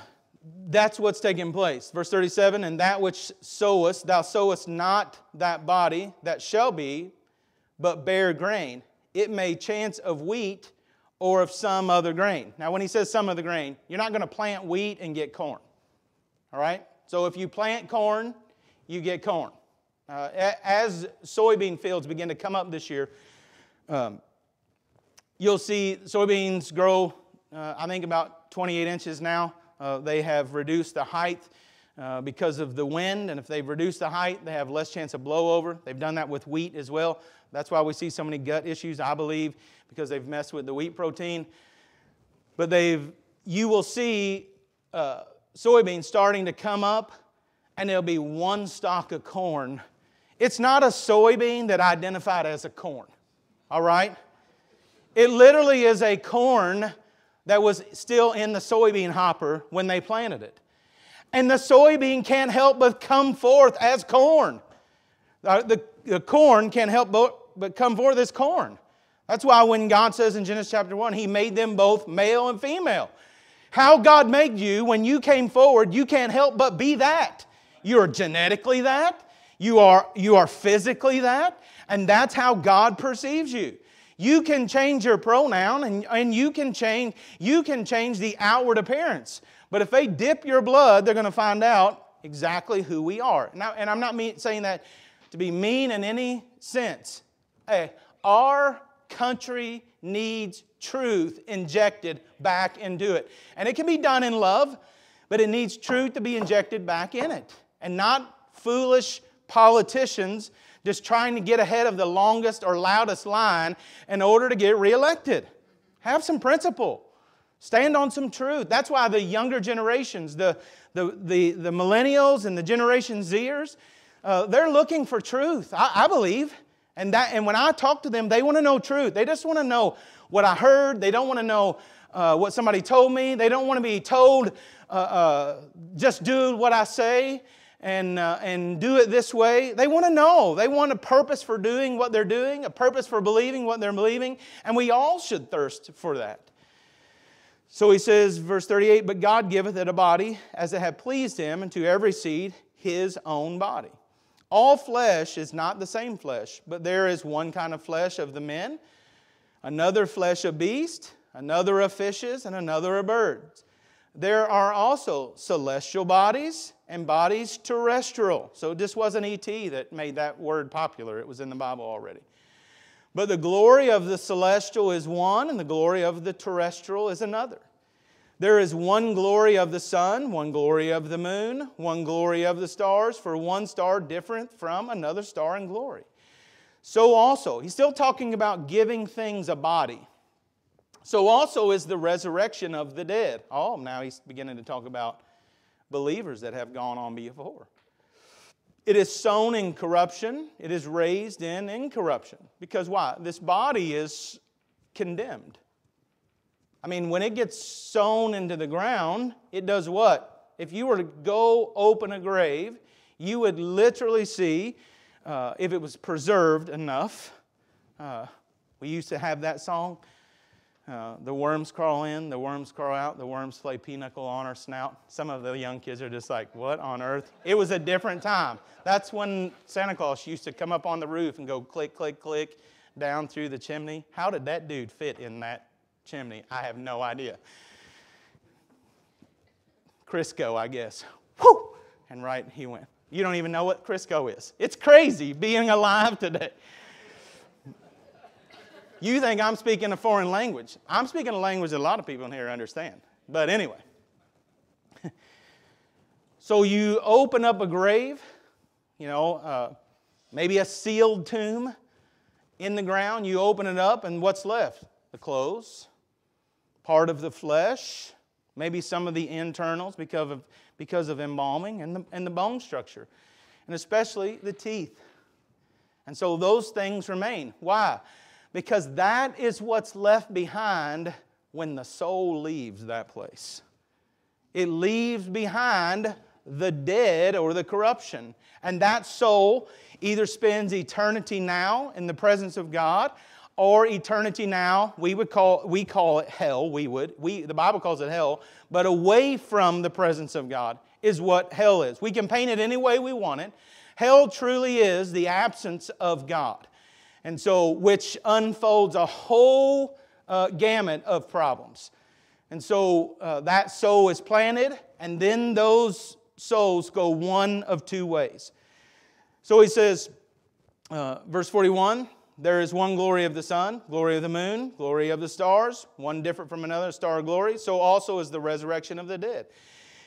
that's what's taking place. Verse 37 And that which sowest, thou sowest not that body that shall be, but bare grain. It may chance of wheat or of some other grain. Now, when he says some other grain, you're not going to plant wheat and get corn. All right? So, if you plant corn, you get corn. Uh, as soybean fields begin to come up this year, um, you'll see soybeans grow, uh, I think, about 28 inches now. Uh, they have reduced the height uh, because of the wind, and if they've reduced the height, they have less chance of blowover. They've done that with wheat as well. That's why we see so many gut issues, I believe, because they've messed with the wheat protein. But they've, you will see uh, soybeans starting to come up, and there'll be one stalk of corn. It's not a soybean that identified as a corn, all right? It literally is a corn that was still in the soybean hopper when they planted it. And the soybean can't help but come forth as corn. Uh, the, the corn can't help but, but come forth as corn. That's why when God says in Genesis chapter 1, He made them both male and female. How God made you when you came forward, you can't help but be that. You're genetically that, you are, you are physically that, and that's how God perceives you. You can change your pronoun and, and you, can change, you can change the outward appearance. But if they dip your blood, they're going to find out exactly who we are. Now, and I'm not mean, saying that to be mean in any sense. Hey, our country needs truth injected back into it. And it can be done in love, but it needs truth to be injected back in it. And not foolish politicians just trying to get ahead of the longest or loudest line in order to get reelected. Have some principle. Stand on some truth. That's why the younger generations, the, the, the, the millennials and the Generation Zers, uh, they're looking for truth, I, I believe. And, that, and when I talk to them, they want to know truth. They just want to know what I heard. They don't want to know uh, what somebody told me. They don't want to be told, uh, uh just do what I say and, uh, and do it this way. They want to know. They want a purpose for doing what they're doing, a purpose for believing what they're believing, and we all should thirst for that. So he says, verse 38 But God giveth it a body as it had pleased him, and to every seed his own body. All flesh is not the same flesh, but there is one kind of flesh of the men, another flesh of beasts, another of fishes, and another of birds. There are also celestial bodies and bodies terrestrial. So this wasn't ET that made that word popular, it was in the Bible already. But the glory of the celestial is one, and the glory of the terrestrial is another. There is one glory of the sun, one glory of the moon, one glory of the stars, for one star different from another star in glory. So also, he's still talking about giving things a body. So also is the resurrection of the dead. Oh, now he's beginning to talk about believers that have gone on before. It is sown in corruption, it is raised in incorruption. Because why? This body is condemned. I mean, when it gets sown into the ground, it does what? If you were to go open a grave, you would literally see, uh, if it was preserved enough, uh, we used to have that song. Uh, the worms crawl in, the worms crawl out, the worms play pinochle on our snout. Some of the young kids are just like, what on earth? It was a different time. That's when Santa Claus used to come up on the roof and go click, click, click down through the chimney. How did that dude fit in that chimney? I have no idea. Crisco, I guess. Whew! And right he went. You don't even know what Crisco is. It's crazy being alive today. You think I'm speaking a foreign language. I'm speaking a language that a lot of people in here understand. But anyway. so you open up a grave, you know, uh, maybe a sealed tomb in the ground. You open it up, and what's left? The clothes, part of the flesh, maybe some of the internals because of, because of embalming, and the, and the bone structure, and especially the teeth. And so those things remain. Why? Because that is what's left behind when the soul leaves that place. It leaves behind the dead or the corruption. And that soul either spends eternity now in the presence of God or eternity now we would call we call it hell we would we the bible calls it hell but away from the presence of god is what hell is we can paint it any way we want it hell truly is the absence of god and so which unfolds a whole uh, gamut of problems and so uh, that soul is planted and then those souls go one of two ways so he says uh, verse 41 there is one glory of the sun, glory of the moon, glory of the stars, one different from another, star of glory. So also is the resurrection of the dead.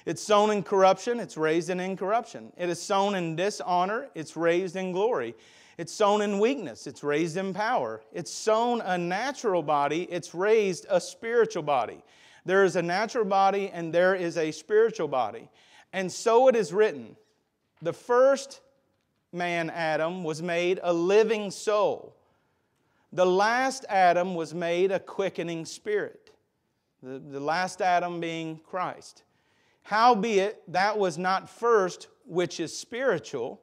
It's sown in corruption, it's raised in incorruption. It is sown in dishonor, it's raised in glory. It's sown in weakness, it's raised in power. It's sown a natural body, it's raised a spiritual body. There is a natural body and there is a spiritual body. And so it is written the first man, Adam, was made a living soul. The last Adam was made a quickening spirit. The, the last Adam being Christ. Howbeit, that was not first which is spiritual,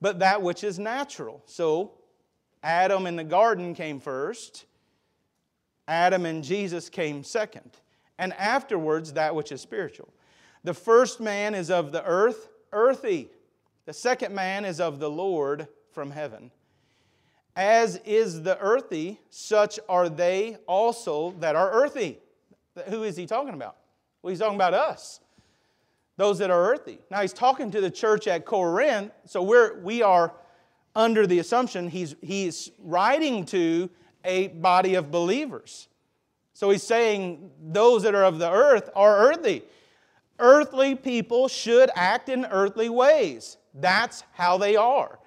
but that which is natural. So, Adam in the garden came first, Adam and Jesus came second, and afterwards that which is spiritual. The first man is of the earth, earthy. The second man is of the Lord from heaven. As is the earthy, such are they also that are earthy. Who is he talking about? Well, he's talking about us, those that are earthy. Now, he's talking to the church at Corinth, so we're, we are under the assumption he's, he's writing to a body of believers. So he's saying those that are of the earth are earthy. Earthly people should act in earthly ways. That's how they are.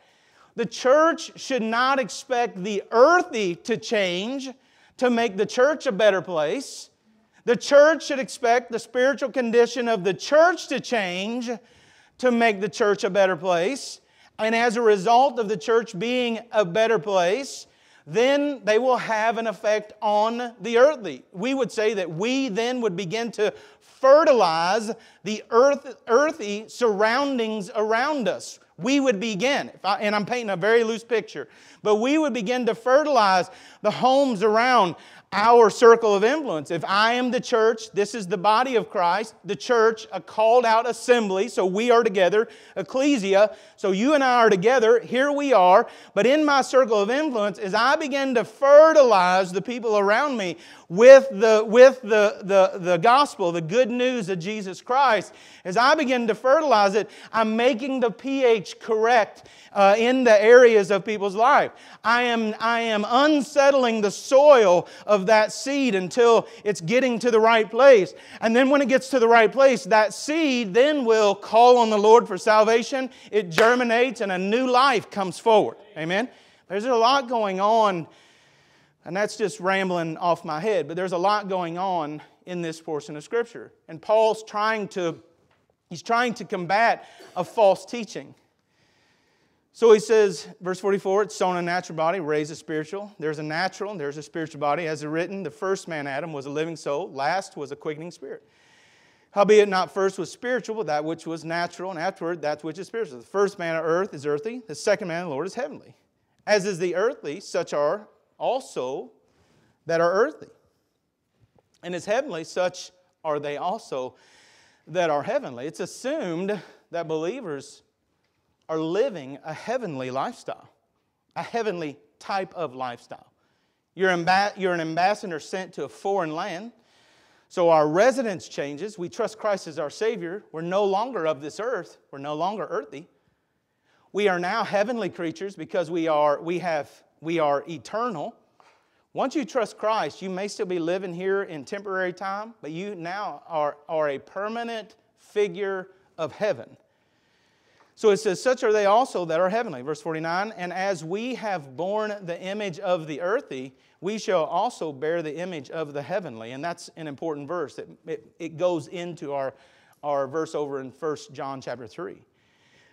The church should not expect the earthy to change to make the church a better place. The church should expect the spiritual condition of the church to change to make the church a better place. And as a result of the church being a better place, then they will have an effect on the earthly. We would say that we then would begin to fertilize the earth, earthy surroundings around us. We would begin, I, and I'm painting a very loose picture, but we would begin to fertilize the homes around our circle of influence. If I am the church, this is the body of Christ, the church, a called out assembly, so we are together, ecclesia, so you and I are together, here we are. But in my circle of influence, as I begin to fertilize the people around me with the, with the, the, the gospel, the good news of Jesus Christ, as I begin to fertilize it, I'm making the pH correct uh, in the areas of people's life. I am, I am unsettling the soil of that seed until it's getting to the right place. And then when it gets to the right place, that seed then will call on the Lord for salvation. It germinates and a new life comes forward. Amen? There's a lot going on, and that's just rambling off my head, but there's a lot going on in this portion of Scripture. And Paul's trying to, he's trying to combat a false teaching. So he says, verse 44, it's sown a natural body, raised a spiritual. There's a natural, there's a spiritual body. As it written, the first man, Adam, was a living soul, last was a quickening spirit. Howbeit, not first was spiritual, but that which was natural, and afterward that which is spiritual. The first man of earth is earthly, the second man of the Lord is heavenly. As is the earthly, such are also that are earthly. And as heavenly, such are they also that are heavenly. It's assumed that believers are living a heavenly lifestyle, a heavenly type of lifestyle. You're, amb- you're an ambassador sent to a foreign land. So our residence changes. We trust Christ as our Savior. We're no longer of this earth. We're no longer earthy. We are now heavenly creatures because we are, we have, we are eternal. Once you trust Christ, you may still be living here in temporary time, but you now are, are a permanent figure of heaven. So it says, Such are they also that are heavenly. Verse 49 And as we have borne the image of the earthy, we shall also bear the image of the heavenly. And that's an important verse. It, it, it goes into our, our verse over in 1 John chapter 3.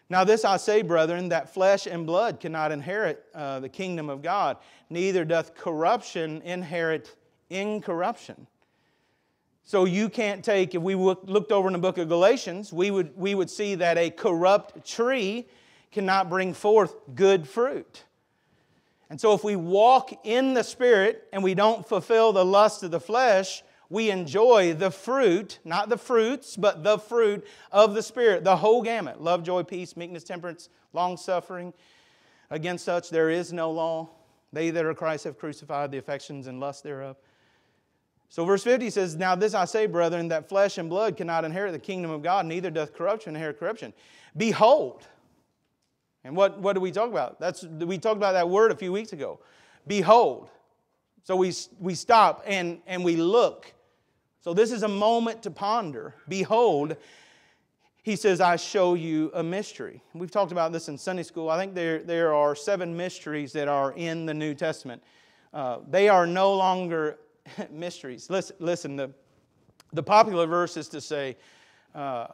Now, this I say, brethren, that flesh and blood cannot inherit uh, the kingdom of God, neither doth corruption inherit incorruption. So you can't take, if we looked over in the book of Galatians, we would, we would see that a corrupt tree cannot bring forth good fruit. And so if we walk in the Spirit and we don't fulfill the lust of the flesh, we enjoy the fruit, not the fruits, but the fruit of the Spirit, the whole gamut love, joy, peace, meekness, temperance, long suffering. Against such there is no law. They that are Christ have crucified the affections and lust thereof. So, verse 50 says, Now this I say, brethren, that flesh and blood cannot inherit the kingdom of God, neither doth corruption inherit corruption. Behold. And what, what do we talk about? That's, we talked about that word a few weeks ago. Behold. So we, we stop and, and we look. So this is a moment to ponder. Behold, he says, I show you a mystery. We've talked about this in Sunday school. I think there, there are seven mysteries that are in the New Testament. Uh, they are no longer mysteries. Listen, listen the, the popular verse is to say, uh,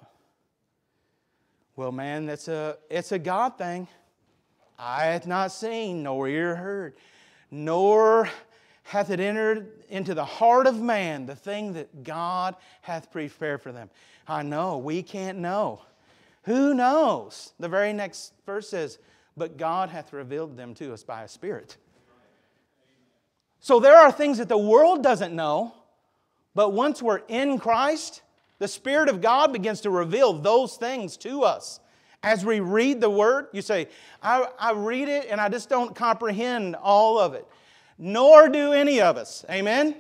well, man, that's a, it's a God thing. I hath not seen, nor ear heard, nor hath it entered into the heart of man the thing that God hath prepared for them. I know, we can't know. Who knows? The very next verse says, But God hath revealed them to us by a Spirit. So there are things that the world doesn't know, but once we're in Christ, the Spirit of God begins to reveal those things to us. As we read the Word, you say, I, I read it and I just don't comprehend all of it. Nor do any of us. Amen?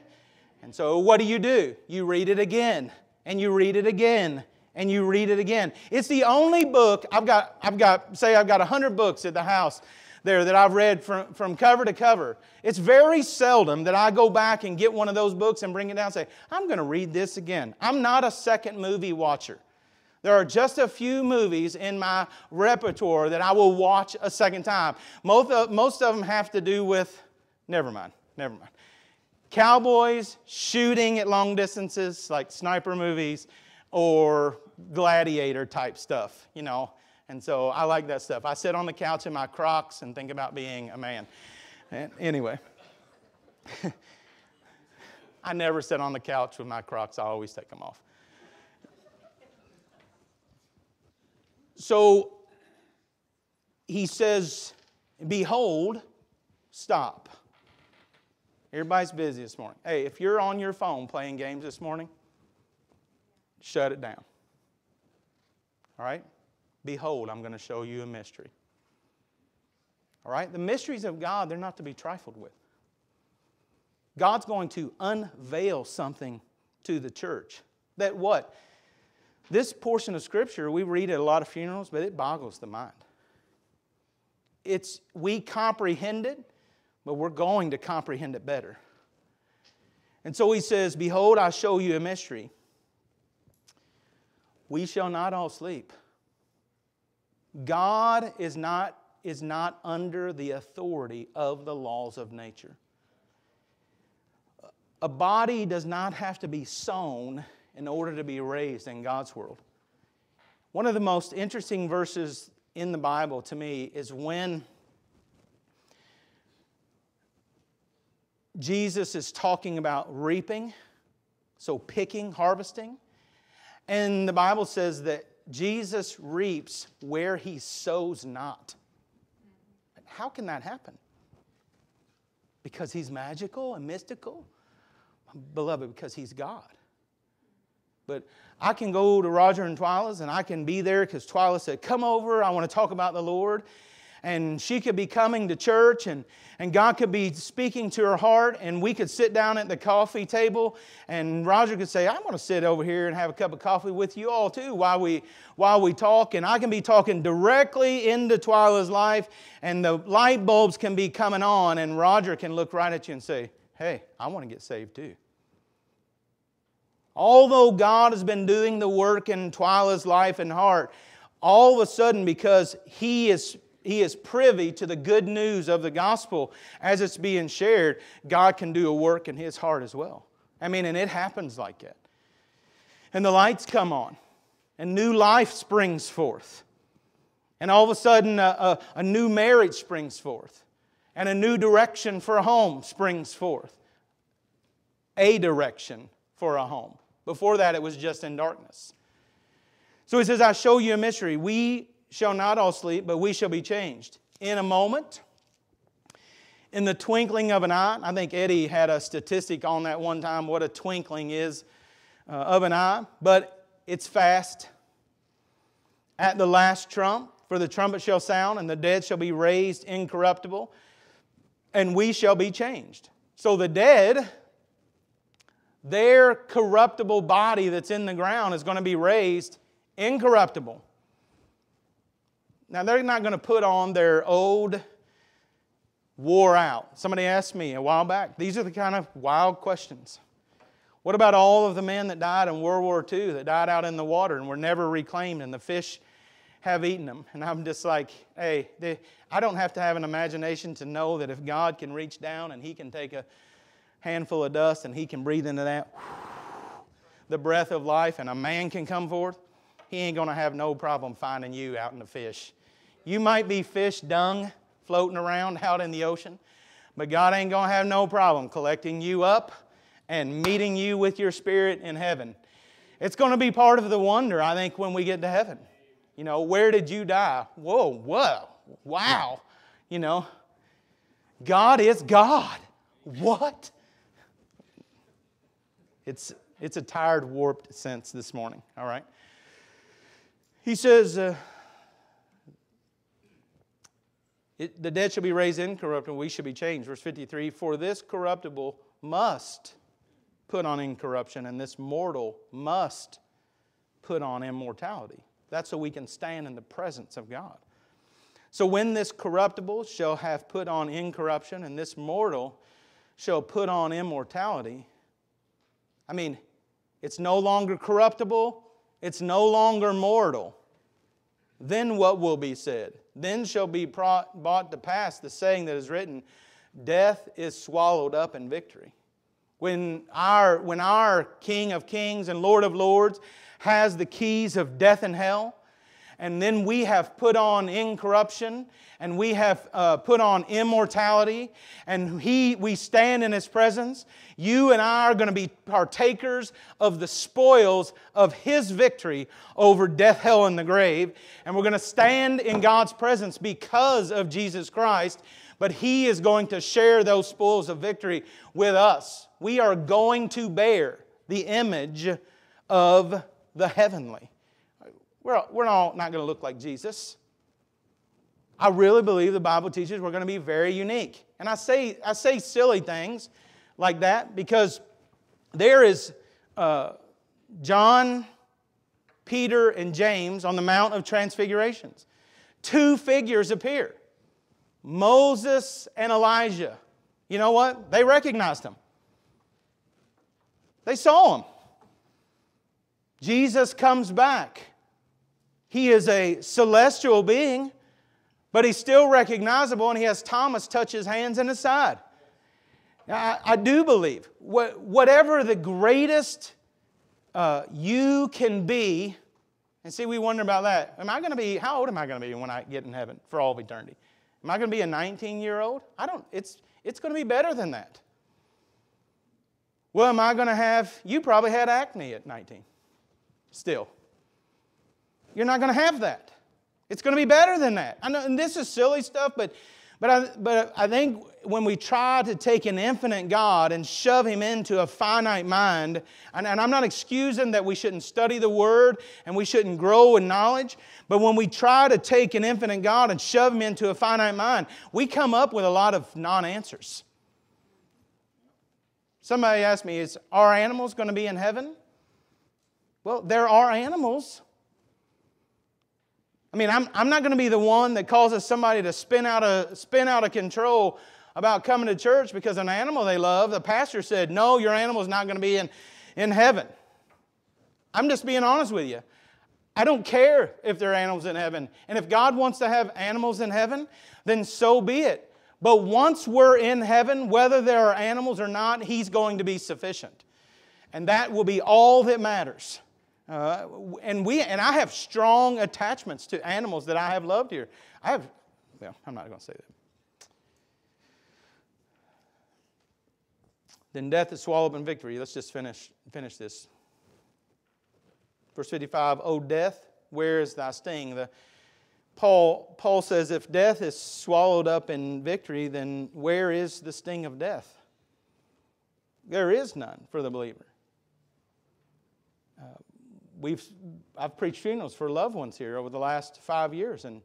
And so what do you do? You read it again, and you read it again, and you read it again. It's the only book, I've got, I've got say, I've got 100 books at the house there that I've read from, from cover to cover. It's very seldom that I go back and get one of those books and bring it down and say, I'm going to read this again. I'm not a second movie watcher. There are just a few movies in my repertoire that I will watch a second time. Most of, most of them have to do with, never mind, never mind. Cowboys shooting at long distances, like sniper movies, or gladiator type stuff, you know. And so I like that stuff. I sit on the couch in my Crocs and think about being a man. And anyway, I never sit on the couch with my Crocs, I always take them off. So he says, Behold, stop. Everybody's busy this morning. Hey, if you're on your phone playing games this morning, shut it down. All right? Behold, I'm going to show you a mystery. All right? The mysteries of God, they're not to be trifled with. God's going to unveil something to the church. That what? This portion of Scripture, we read at a lot of funerals, but it boggles the mind. It's, we comprehend it, but we're going to comprehend it better. And so he says, Behold, I show you a mystery. We shall not all sleep. God is not, is not under the authority of the laws of nature. A body does not have to be sown in order to be raised in God's world. One of the most interesting verses in the Bible to me is when Jesus is talking about reaping, so picking, harvesting. And the Bible says that Jesus reaps where he sows not. How can that happen? Because he's magical and mystical? Beloved, because he's God. But I can go to Roger and Twyla's and I can be there because Twyla said, Come over, I want to talk about the Lord and she could be coming to church and, and God could be speaking to her heart and we could sit down at the coffee table and Roger could say, I want to sit over here and have a cup of coffee with you all too while we while we talk. And I can be talking directly into Twyla's life and the light bulbs can be coming on and Roger can look right at you and say, Hey, I want to get saved too. Although God has been doing the work in Twyla's life and heart, all of a sudden, because He is he is privy to the good news of the gospel as it's being shared, God can do a work in his heart as well. I mean, and it happens like that. And the lights come on, and new life springs forth. And all of a sudden, a, a, a new marriage springs forth, and a new direction for a home springs forth. A direction for a home. Before that, it was just in darkness. So he says, I show you a mystery. We shall not all sleep, but we shall be changed. In a moment, in the twinkling of an eye, I think Eddie had a statistic on that one time, what a twinkling is uh, of an eye, but it's fast. At the last trump, for the trumpet shall sound, and the dead shall be raised incorruptible, and we shall be changed. So the dead, their corruptible body that's in the ground is going to be raised incorruptible. Now, they're not going to put on their old, wore out. Somebody asked me a while back, these are the kind of wild questions. What about all of the men that died in World War II that died out in the water and were never reclaimed and the fish have eaten them? And I'm just like, hey, they, I don't have to have an imagination to know that if God can reach down and He can take a handful of dust and He can breathe into that, the breath of life, and a man can come forth, He ain't going to have no problem finding you out in the fish you might be fish dung floating around out in the ocean, but God ain't going to have no problem collecting you up and meeting you with your spirit in heaven. It's going to be part of the wonder, I think, when we get to heaven. You know, where did you die? Whoa, whoa, wow. You know, God is God. What? It's, it's a tired, warped sense this morning, all right? He says, uh, it, the dead shall be raised incorruptible, we shall be changed. Verse 53 For this corruptible must put on incorruption, and this mortal must put on immortality. That's so we can stand in the presence of God. So when this corruptible shall have put on incorruption, and this mortal shall put on immortality, I mean, it's no longer corruptible, it's no longer mortal. Then what will be said? Then shall be brought to pass the saying that is written Death is swallowed up in victory. When our, when our King of Kings and Lord of Lords has the keys of death and hell, and then we have put on incorruption and we have uh, put on immortality and he, we stand in his presence you and i are going to be partakers of the spoils of his victory over death hell and the grave and we're going to stand in god's presence because of jesus christ but He is going to share those spoils of victory with us. We are going to bear the image of the heavenly. We're, we're all not going to look like Jesus. I really believe the Bible teaches we're going to be very unique. And I say, I say silly things like that because there is uh, John, Peter, and James on the Mount of Transfigurations. Two figures appear Moses and Elijah. You know what? They recognized him, they saw him. Jesus comes back. He is a celestial being, but he's still recognizable, and he has Thomas touch his hands and his side. I, I do believe what, whatever the greatest uh, you can be, and see, we wonder about that. Am I going to be, how old am I going to be when I get in heaven for all of eternity? Am I going to be a 19 year old? I don't, it's, it's going to be better than that. Well, am I going to have, you probably had acne at 19. Still. You're not going to have that. It's going to be better than that. I know, and this is silly stuff, but but I, but I think when we try to take an infinite God and shove him into a finite mind, and, and, I'm not excusing that we shouldn't study the Word and we shouldn't grow in knowledge, but when we try to take an infinite God and shove him into a finite mind, we come up with a lot of non answers. Somebody asked me, is, Are animals going to be in heaven? Well, there are animals. I mean, I'm, I'm not going to be the one that causes somebody to spin out, of, spin out of control about coming to church because an animal they love, the pastor said, No, your animal's not going to be in, in heaven. I'm just being honest with you. I don't care if there are animals in heaven. And if God wants to have animals in heaven, then so be it. But once we're in heaven, whether there are animals or not, He's going to be sufficient. And that will be all that matters. Uh, and, we, and I have strong attachments to animals that I have loved here. I have, well, I'm not going to say that. Then death is swallowed up in victory. Let's just finish, finish this. Verse 55 O death, where is thy sting? The, Paul, Paul says, if death is swallowed up in victory, then where is the sting of death? There is none for the believer. We've, I've preached funerals for loved ones here over the last five years, and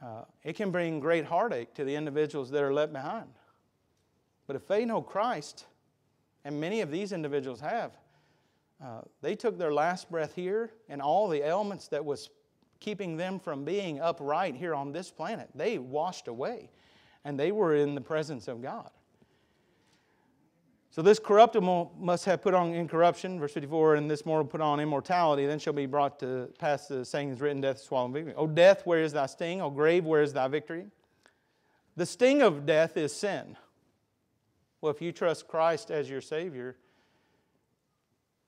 uh, it can bring great heartache to the individuals that are left behind. But if they know Christ, and many of these individuals have, uh, they took their last breath here, and all the ailments that was keeping them from being upright here on this planet, they washed away, and they were in the presence of God. So this corruptible must have put on incorruption, verse 54, and this mortal put on immortality, then shall be brought to pass the saying is written, death swallowed in victory. O death, where is thy sting? O grave, where is thy victory? The sting of death is sin. Well, if you trust Christ as your Savior,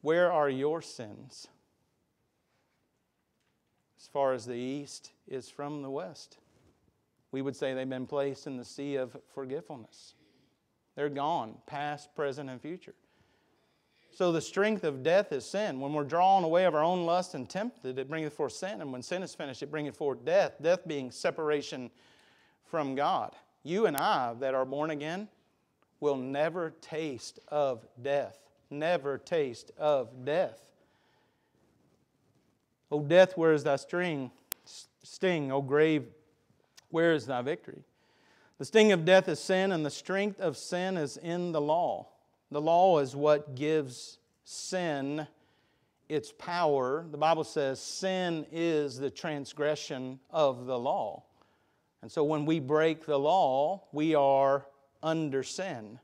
where are your sins? As far as the east is from the west. We would say they've been placed in the sea of forgetfulness. They're gone, past, present, and future. So the strength of death is sin. When we're drawn away of our own lust and tempted, it bringeth forth sin. And when sin is finished, it bringeth forth death. Death being separation from God. You and I that are born again will never taste of death. Never taste of death. O death, where is thy? Sting, O grave, where is thy victory? The sting of death is sin, and the strength of sin is in the law. The law is what gives sin its power. The Bible says sin is the transgression of the law. And so when we break the law, we are under sin.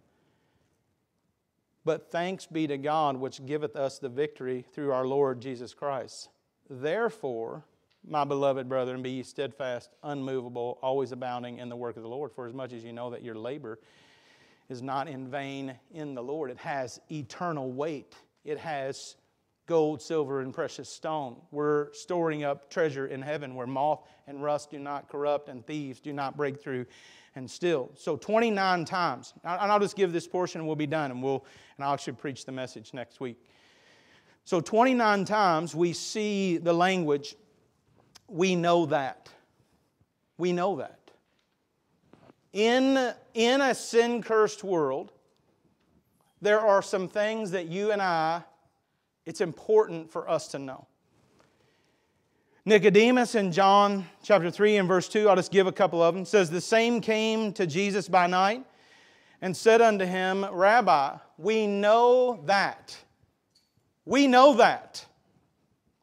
But thanks be to God, which giveth us the victory through our Lord Jesus Christ. Therefore, my beloved brethren, be ye steadfast, unmovable, always abounding in the work of the Lord, for as much as you know that your labor is not in vain in the Lord. It has eternal weight, it has gold, silver, and precious stone. We're storing up treasure in heaven where moth and rust do not corrupt and thieves do not break through and steal. So 29 times. And I'll just give this portion and we'll be done and we'll and I'll actually preach the message next week. So 29 times we see the language we know that. We know that. in, in a sin cursed world, there are some things that you and I, it's important for us to know. Nicodemus in John chapter 3 and verse 2, I'll just give a couple of them, says, The same came to Jesus by night and said unto him, Rabbi, we know that. We know that.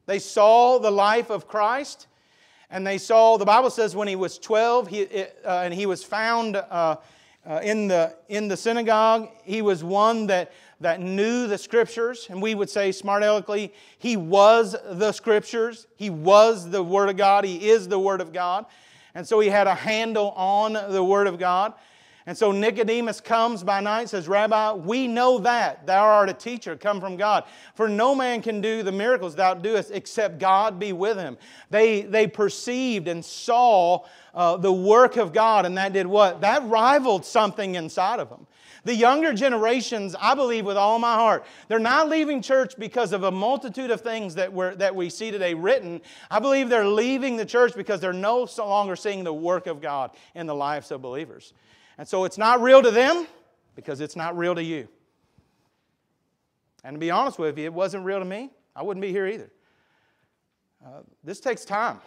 They saw the life of Christ and they saw, the Bible says when he was 12 he, uh, and he was found uh, uh, in, the, in the synagogue, he was one that, that knew the scriptures. And we would say, smart he was the scriptures. He was the Word of God. He is the Word of God. And so he had a handle on the Word of God. And so Nicodemus comes by night says, Rabbi, we know that thou art a teacher come from God. For no man can do the miracles thou doest except God be with him. They, they perceived and saw uh, the work of God, and that did what? That rivaled something inside of them. The younger generations, I believe with all my heart, they're not leaving church because of a multitude of things that, we that we see today written. I believe they're leaving the church because they're no longer seeing the work of God in the lives of believers. And so it's not real to them because it's not real to you. And to be honest with you, it wasn't real to me, I wouldn't be here either. Uh, this takes time.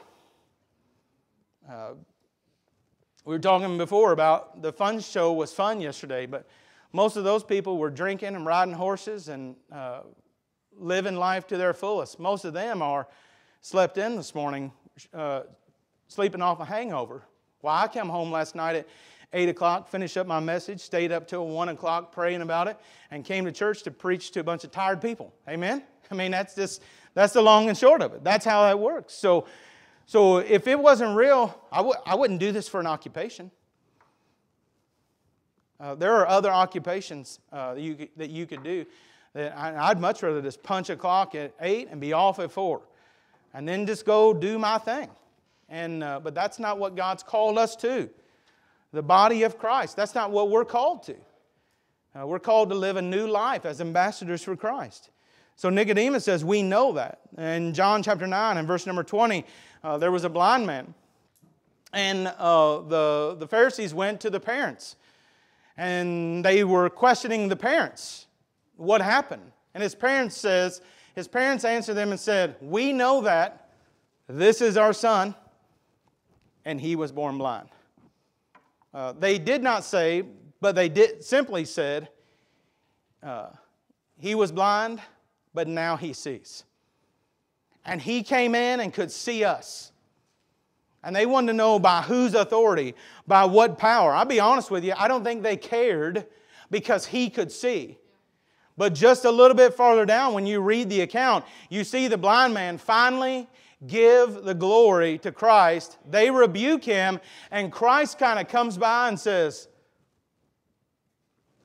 Uh, we were talking before about the fun show was fun yesterday, but most of those people were drinking and riding horses and uh, living life to their fullest. Most of them are slept in this morning, uh, sleeping off a hangover. Well, I came home last night at 8 o'clock, finished up my message, stayed up till 1 o'clock praying about it, and came to church to preach to a bunch of tired people. Amen? I mean, that's just, that's the long and short of it. That's how that works. So, so if it wasn't real, I w- I wouldn't do this for an occupation. Uh, there are other occupations uh, that, you, that you could do. That I, I'd much rather just punch a clock at 8 and be off at 4 and then just go do my thing. And, uh, but that's not what God's called us to the body of Christ. That's not what we're called to. Uh, we're called to live a new life as ambassadors for Christ. So Nicodemus says, We know that. In John chapter 9 and verse number 20, uh, there was a blind man. And uh, the, the Pharisees went to the parents. And they were questioning the parents. What happened? And his parents says, his parents answered them and said, We know that this is our son, and he was born blind. Uh, they did not say, but they did simply said, uh, he was blind, but now he sees. And he came in and could see us. And they wanted to know by whose authority, by what power. I'll be honest with you, I don't think they cared because he could see. But just a little bit farther down, when you read the account, you see the blind man finally give the glory to Christ. They rebuke him, and Christ kind of comes by and says,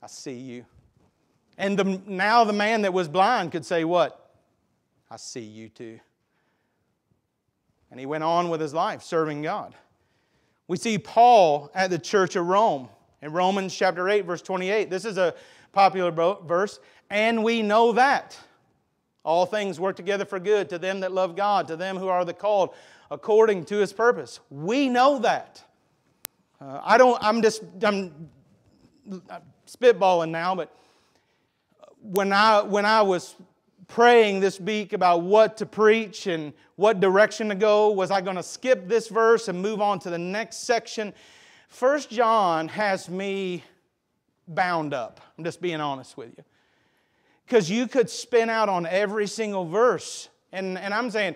I see you. And the, now the man that was blind could say, What? I see you too. And he went on with his life serving God. We see Paul at the church of Rome in Romans chapter 8, verse 28. This is a popular verse. And we know that. All things work together for good to them that love God, to them who are the called according to his purpose. We know that. Uh, I don't, I'm just, I'm, I'm spitballing now, but when I, when I was praying this week about what to preach and what direction to go, was I going to skip this verse and move on to the next section? First John has me bound up. I'm just being honest with you because you could spin out on every single verse. And, and I'm saying,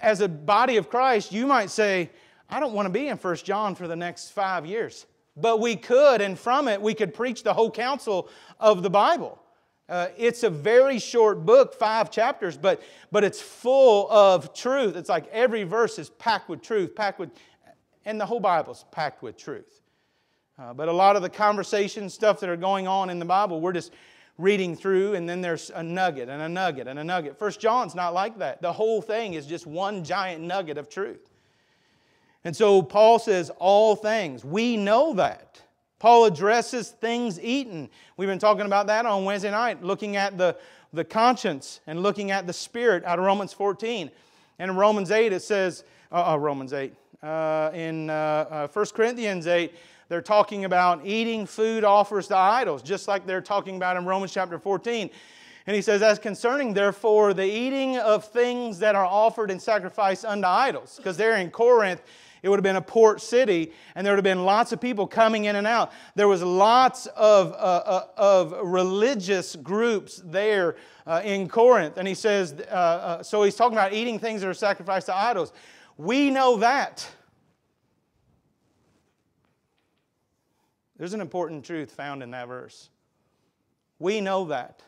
as a body of Christ, you might say, I don't want to be in First John for the next five years. But we could, and from it, we could preach the whole counsel of the Bible. Uh, it's a very short book, five chapters, but, but it's full of truth. It's like every verse is packed with truth, packed with, and the whole Bible's packed with truth. Uh, but a lot of the conversation stuff that are going on in the Bible, we're just reading through, and then there's a nugget and a nugget and a nugget. First John's not like that. The whole thing is just one giant nugget of truth. And so Paul says, all things. We know that. Paul addresses things eaten. We've been talking about that on Wednesday night, looking at the, the conscience and looking at the spirit out of Romans 14. And in Romans 8, it says, uh, uh, Romans 8, uh, in uh, 1 uh, Corinthians 8, they're talking about eating food offers to idols, just like they're talking about in Romans chapter 14. And he says, As concerning, therefore, the eating of things that are offered in sacrifice unto idols, because they're in Corinth, it would have been a port city, and there would have been lots of people coming in and out. There was lots of, uh, uh, of religious groups there uh, in Corinth. And he says, uh, uh, so he's talking about eating things that are sacrificed to idols. We know that. There's an important truth found in that verse. We know that.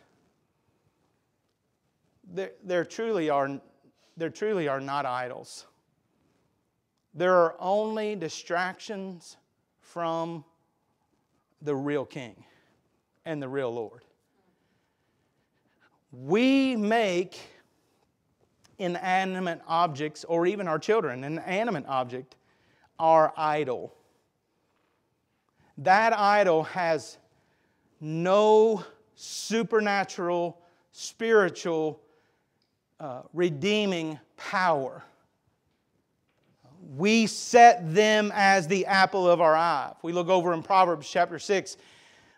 There, there, truly, are, there truly are not idols. There are only distractions from the real King and the real Lord. We make inanimate objects, or even our children, an inanimate object, our idol. That idol has no supernatural, spiritual, uh, redeeming power we set them as the apple of our eye. If we look over in Proverbs chapter 6,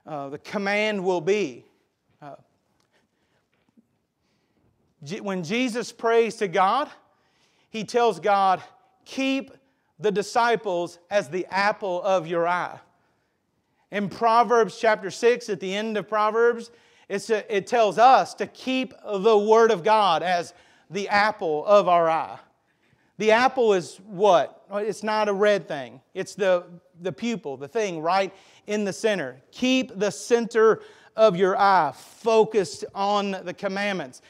uh, the command will be uh, when Jesus prays to God, he tells God, Keep the disciples as the apple of your eye. In Proverbs chapter 6, at the end of Proverbs, it tells us to keep the Word of God as the apple of our eye. The apple is what? It's not a red thing. It's the, the pupil, the thing right in the center. Keep the center of your eye focused on the commandments.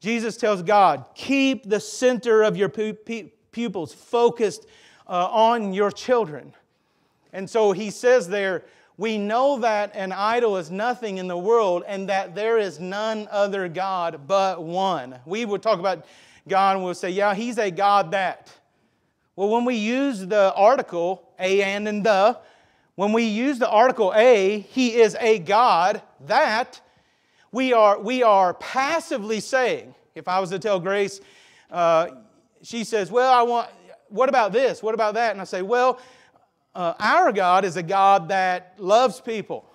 Jesus tells God, keep the center of your pupils focused uh, on your children. And so he says there, we know that an idol is nothing in the world and that there is none other God but one. We would talk about God and we'll say, yeah, he's a God that. Well, when we use the article a and and the, when we use the article a, he is a God that, we are, we are passively saying, if I was to tell Grace, uh, she says, well, I want, what about this? What about that? And I say, well, uh, our God is a God that loves people.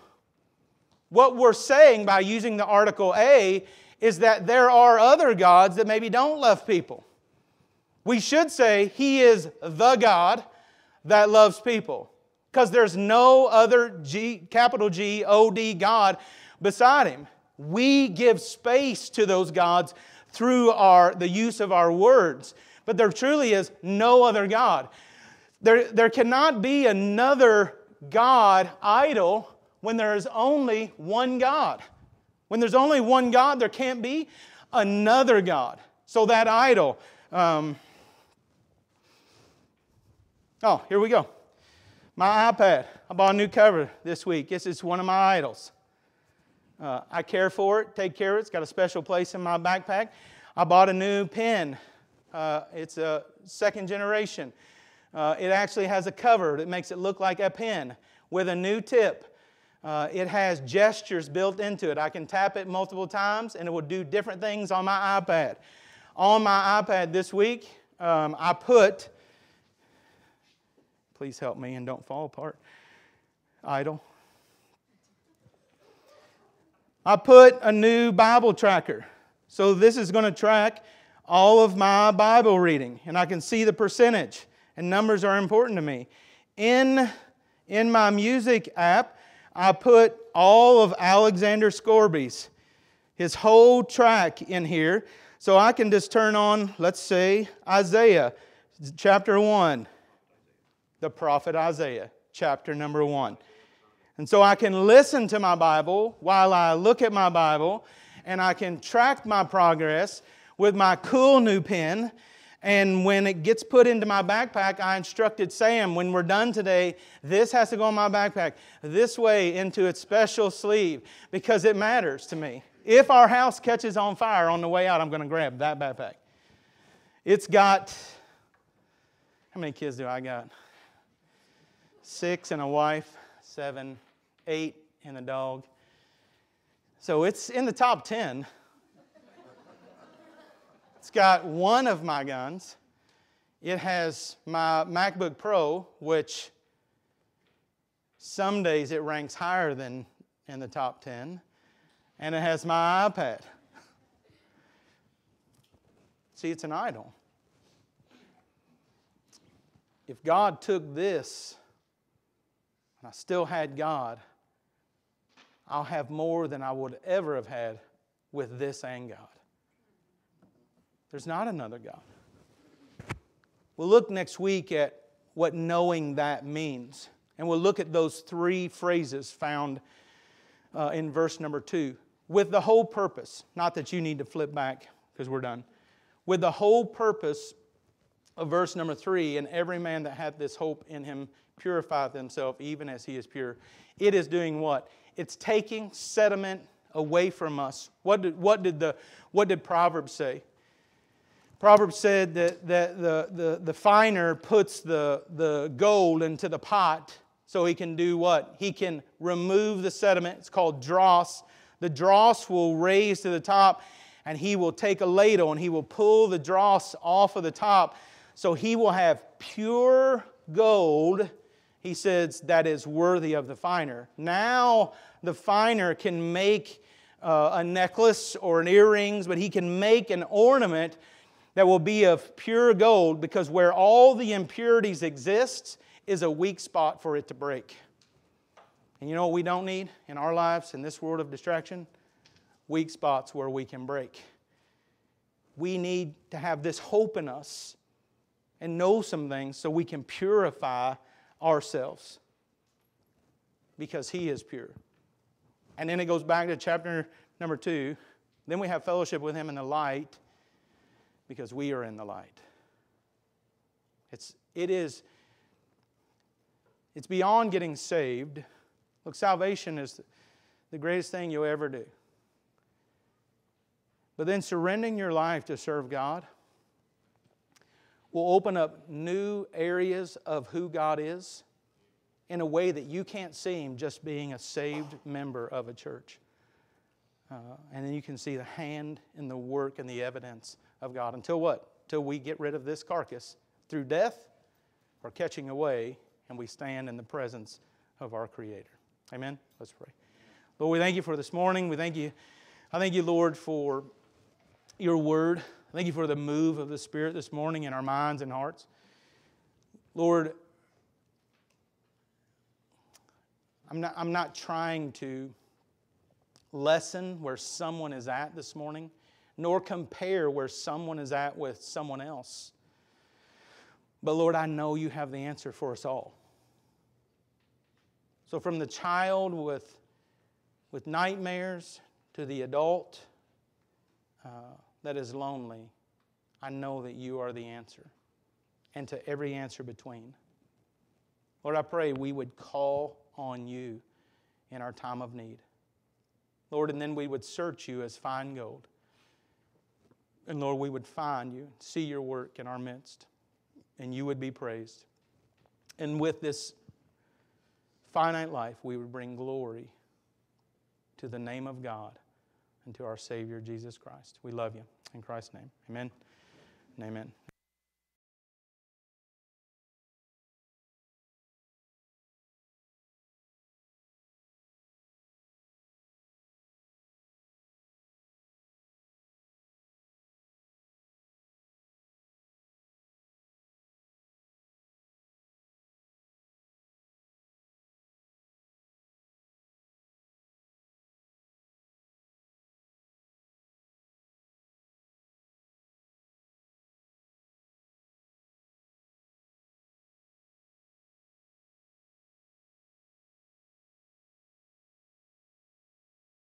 What we're saying by using the article a is that there are other gods that maybe don't love people. We should say He is the God that loves people because there's no other G, capital G O D God beside Him. We give space to those gods through our, the use of our words, but there truly is no other God. There, there cannot be another God idol when there is only one God. When there's only one God, there can't be another God. So that idol. Um, oh, here we go. My iPad. I bought a new cover this week. This is one of my idols. Uh, I care for it, take care of it. It's got a special place in my backpack. I bought a new pen. Uh, it's a second generation. Uh, it actually has a cover that makes it look like a pen with a new tip. Uh, it has gestures built into it. I can tap it multiple times and it will do different things on my iPad. On my iPad this week, um, I put, please help me and don't fall apart, idol. I put a new Bible tracker. So this is going to track all of my Bible reading, and I can see the percentage, and numbers are important to me. In, in my music app, I put all of Alexander Scourby's, his whole track in here. So I can just turn on, let's say, Isaiah chapter 1, the prophet Isaiah, chapter number 1. And so I can listen to my Bible while I look at my Bible, and I can track my progress with my cool new pen and when it gets put into my backpack, I instructed Sam, when we're done today, this has to go in my backpack this way into its special sleeve because it matters to me. If our house catches on fire on the way out, I'm going to grab that backpack. It's got, how many kids do I got? Six and a wife, seven, eight, and a dog. So it's in the top 10 it's got one of my guns. It has my MacBook Pro, which Some days it ranks higher than in the top 10, and it has my iPad. See, it's an idol. If God took this and I still had God, I'll have more than I would ever have had with this and God. There's not another God. We'll look next week at what knowing that means. And we'll look at those three phrases found uh, in verse number two. With the whole purpose, not that you need to flip back because we're done, with the whole purpose of verse number three, and every man that hath this hope in him purifieth himself even as he is pure. It is doing what? It's taking sediment away from us. What did, what did, the, what did Proverbs say? Proverbs said that, that the, the, the finer puts the, the gold into the pot so he can do what? He can remove the sediment. It's called dross. The dross will raise to the top, and he will take a ladle and he will pull the dross off of the top. So he will have pure gold, he says, that is worthy of the finer. Now the finer can make uh, a necklace or an earrings, but he can make an ornament that will be of pure gold because where all the impurities exist is a weak spot for it to break. And you know what we don't need in our lives in this world of distraction? Weak spots where we can break. We need to have this hope in us and know some things so we can purify ourselves because He is pure. And then it goes back to chapter number two. Then we have fellowship with Him in the light because we are in the light. It's, it is, it's beyond getting saved. Look, salvation is the greatest thing you'll ever do. But then surrendering your life to serve God will open up new areas of who God is in a way that you can't see Him just being a saved member of a church. Uh, and then you can see the hand and the work and the evidence of God. Until what? Until we get rid of this carcass through death or catching away and we stand in the presence of our Creator. Amen? Let's pray. Lord, we thank you for this morning. We thank you. I thank you, Lord, for your word. Thank you for the move of the Spirit this morning in our minds and hearts. Lord, I'm not, I'm not trying to lessen where someone is at this morning, nor compare where someone is at with someone else. But Lord, I know you have the answer for us all. So, from the child with, with nightmares to the adult, uh, that is lonely, I know that you are the answer, and to every answer between. Lord, I pray we would call on you in our time of need. Lord, and then we would search you as fine gold. And Lord, we would find you, see your work in our midst, and you would be praised. And with this finite life, we would bring glory to the name of God and to our Savior, Jesus Christ. We love you. In Christ's name, amen and amen.